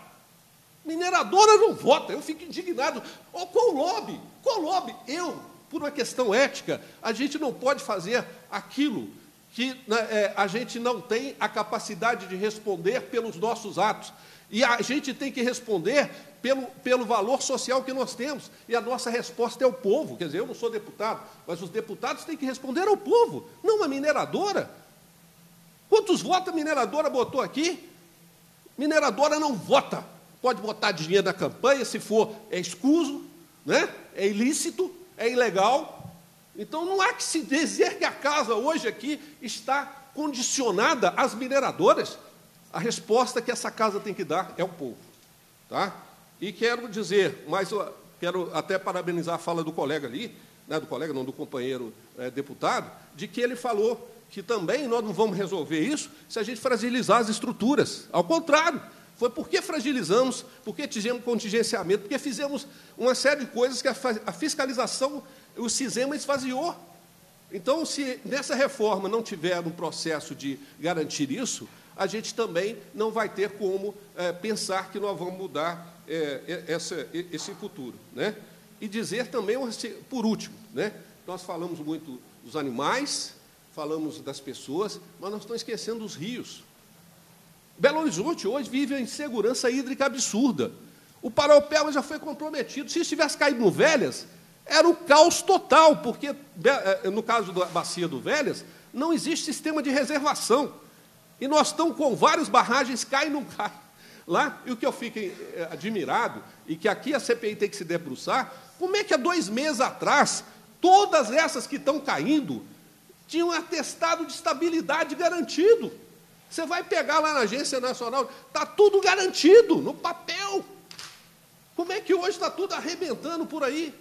Mineradora não vota. Eu fico indignado. Oh, qual lobby? Qual lobby? Eu, por uma questão ética, a gente não pode fazer aquilo que né, é, a gente não tem a capacidade de responder pelos nossos atos. E a gente tem que responder pelo, pelo valor social que nós temos. E a nossa resposta é o povo. Quer dizer, eu não sou deputado, mas os deputados têm que responder ao povo, não a mineradora. Quantos votos a mineradora botou aqui? Mineradora não vota. Pode botar dinheiro na campanha, se for é escuso, né? é ilícito, é ilegal. Então não há que se dizer que a casa hoje aqui está condicionada às mineradoras. A resposta que essa casa tem que dar é o povo. Tá? E quero dizer, mas quero até parabenizar a fala do colega ali, né, do colega, não do companheiro é, deputado, de que ele falou que também nós não vamos resolver isso se a gente fragilizar as estruturas. Ao contrário, foi porque fragilizamos, porque tivemos contingenciamento, porque fizemos uma série de coisas que a fiscalização, o CISEMA esvaziou. Então, se nessa reforma não tiver um processo de garantir isso, a gente também não vai ter como é, pensar que nós vamos mudar é, essa, esse futuro. Né? E dizer também, por último, né? nós falamos muito dos animais, falamos das pessoas, mas nós estamos esquecendo os rios. Belo Horizonte hoje vive uma insegurança hídrica absurda. O Paraupeba já foi comprometido. Se estivesse caído no Velhas, era um caos total, porque eh, no caso da bacia do Velhas, não existe sistema de reservação. E nós estamos com várias barragens, cai e não cai. Lá, e o que eu fico eh, admirado, e que aqui a CPI tem que se debruçar, como é que há dois meses atrás, todas essas que estão caindo, tinham um atestado de estabilidade garantido. Você vai pegar lá na Agência Nacional, está tudo garantido, no papel. Como é que hoje está tudo arrebentando por aí?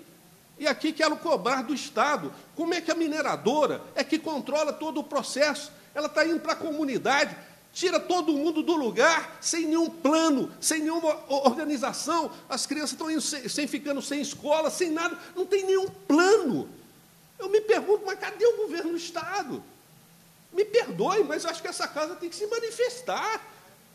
E aqui quero cobrar do Estado. Como é que a mineradora é que controla todo o processo? Ela está indo para a comunidade, tira todo mundo do lugar, sem nenhum plano, sem nenhuma organização. As crianças estão sem, sem ficando sem escola, sem nada, não tem nenhum plano. Eu me pergunto, mas cadê o governo do Estado? Me perdoe, mas eu acho que essa casa tem que se manifestar.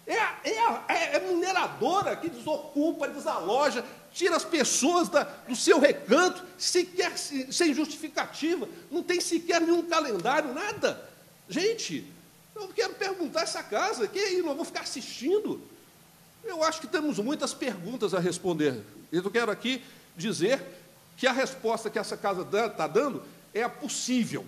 É é é a mineradora que desocupa, desaloja, tira as pessoas da, do seu recanto, sequer, sem justificativa, não tem sequer nenhum calendário, nada. Gente, eu quero perguntar essa casa, que aí, não vou ficar assistindo. Eu acho que temos muitas perguntas a responder. Eu quero aqui dizer que a resposta que essa casa está dando é a possível.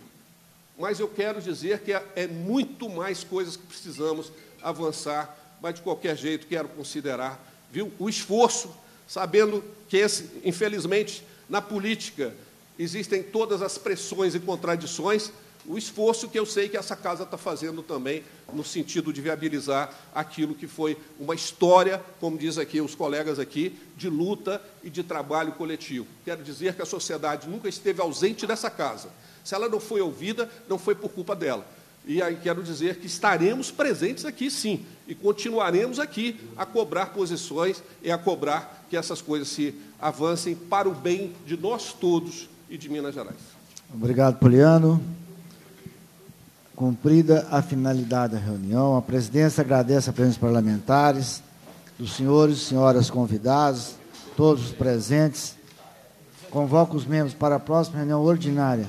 Mas eu quero dizer que é, é muito mais coisas que precisamos avançar, mas de qualquer jeito quero considerar viu, o esforço, sabendo que, esse, infelizmente, na política existem todas as pressões e contradições, o esforço que eu sei que essa casa está fazendo também no sentido de viabilizar aquilo que foi uma história, como diz aqui os colegas aqui, de luta e de trabalho coletivo. Quero dizer que a sociedade nunca esteve ausente dessa casa. Se ela não foi ouvida, não foi por culpa dela. E aí quero dizer que estaremos presentes aqui, sim, e continuaremos aqui a cobrar posições e a cobrar que essas coisas se avancem para o bem de nós todos e de Minas Gerais. Obrigado, Poliano. Cumprida a finalidade da reunião, a presidência agradece a presença parlamentares, dos senhores e senhoras convidados, todos os presentes. Convoco os membros para a próxima reunião ordinária.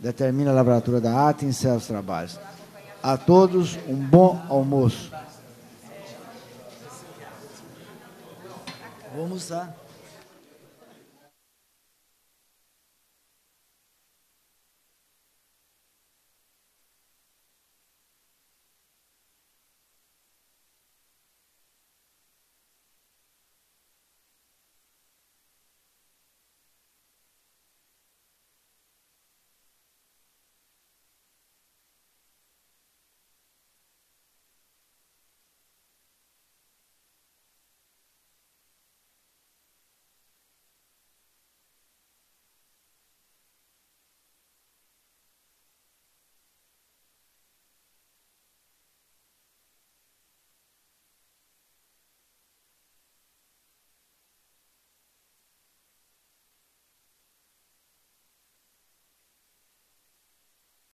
Determina a lavratura da ata e encerra os trabalhos. A todos, um bom almoço. Vamos almoçar.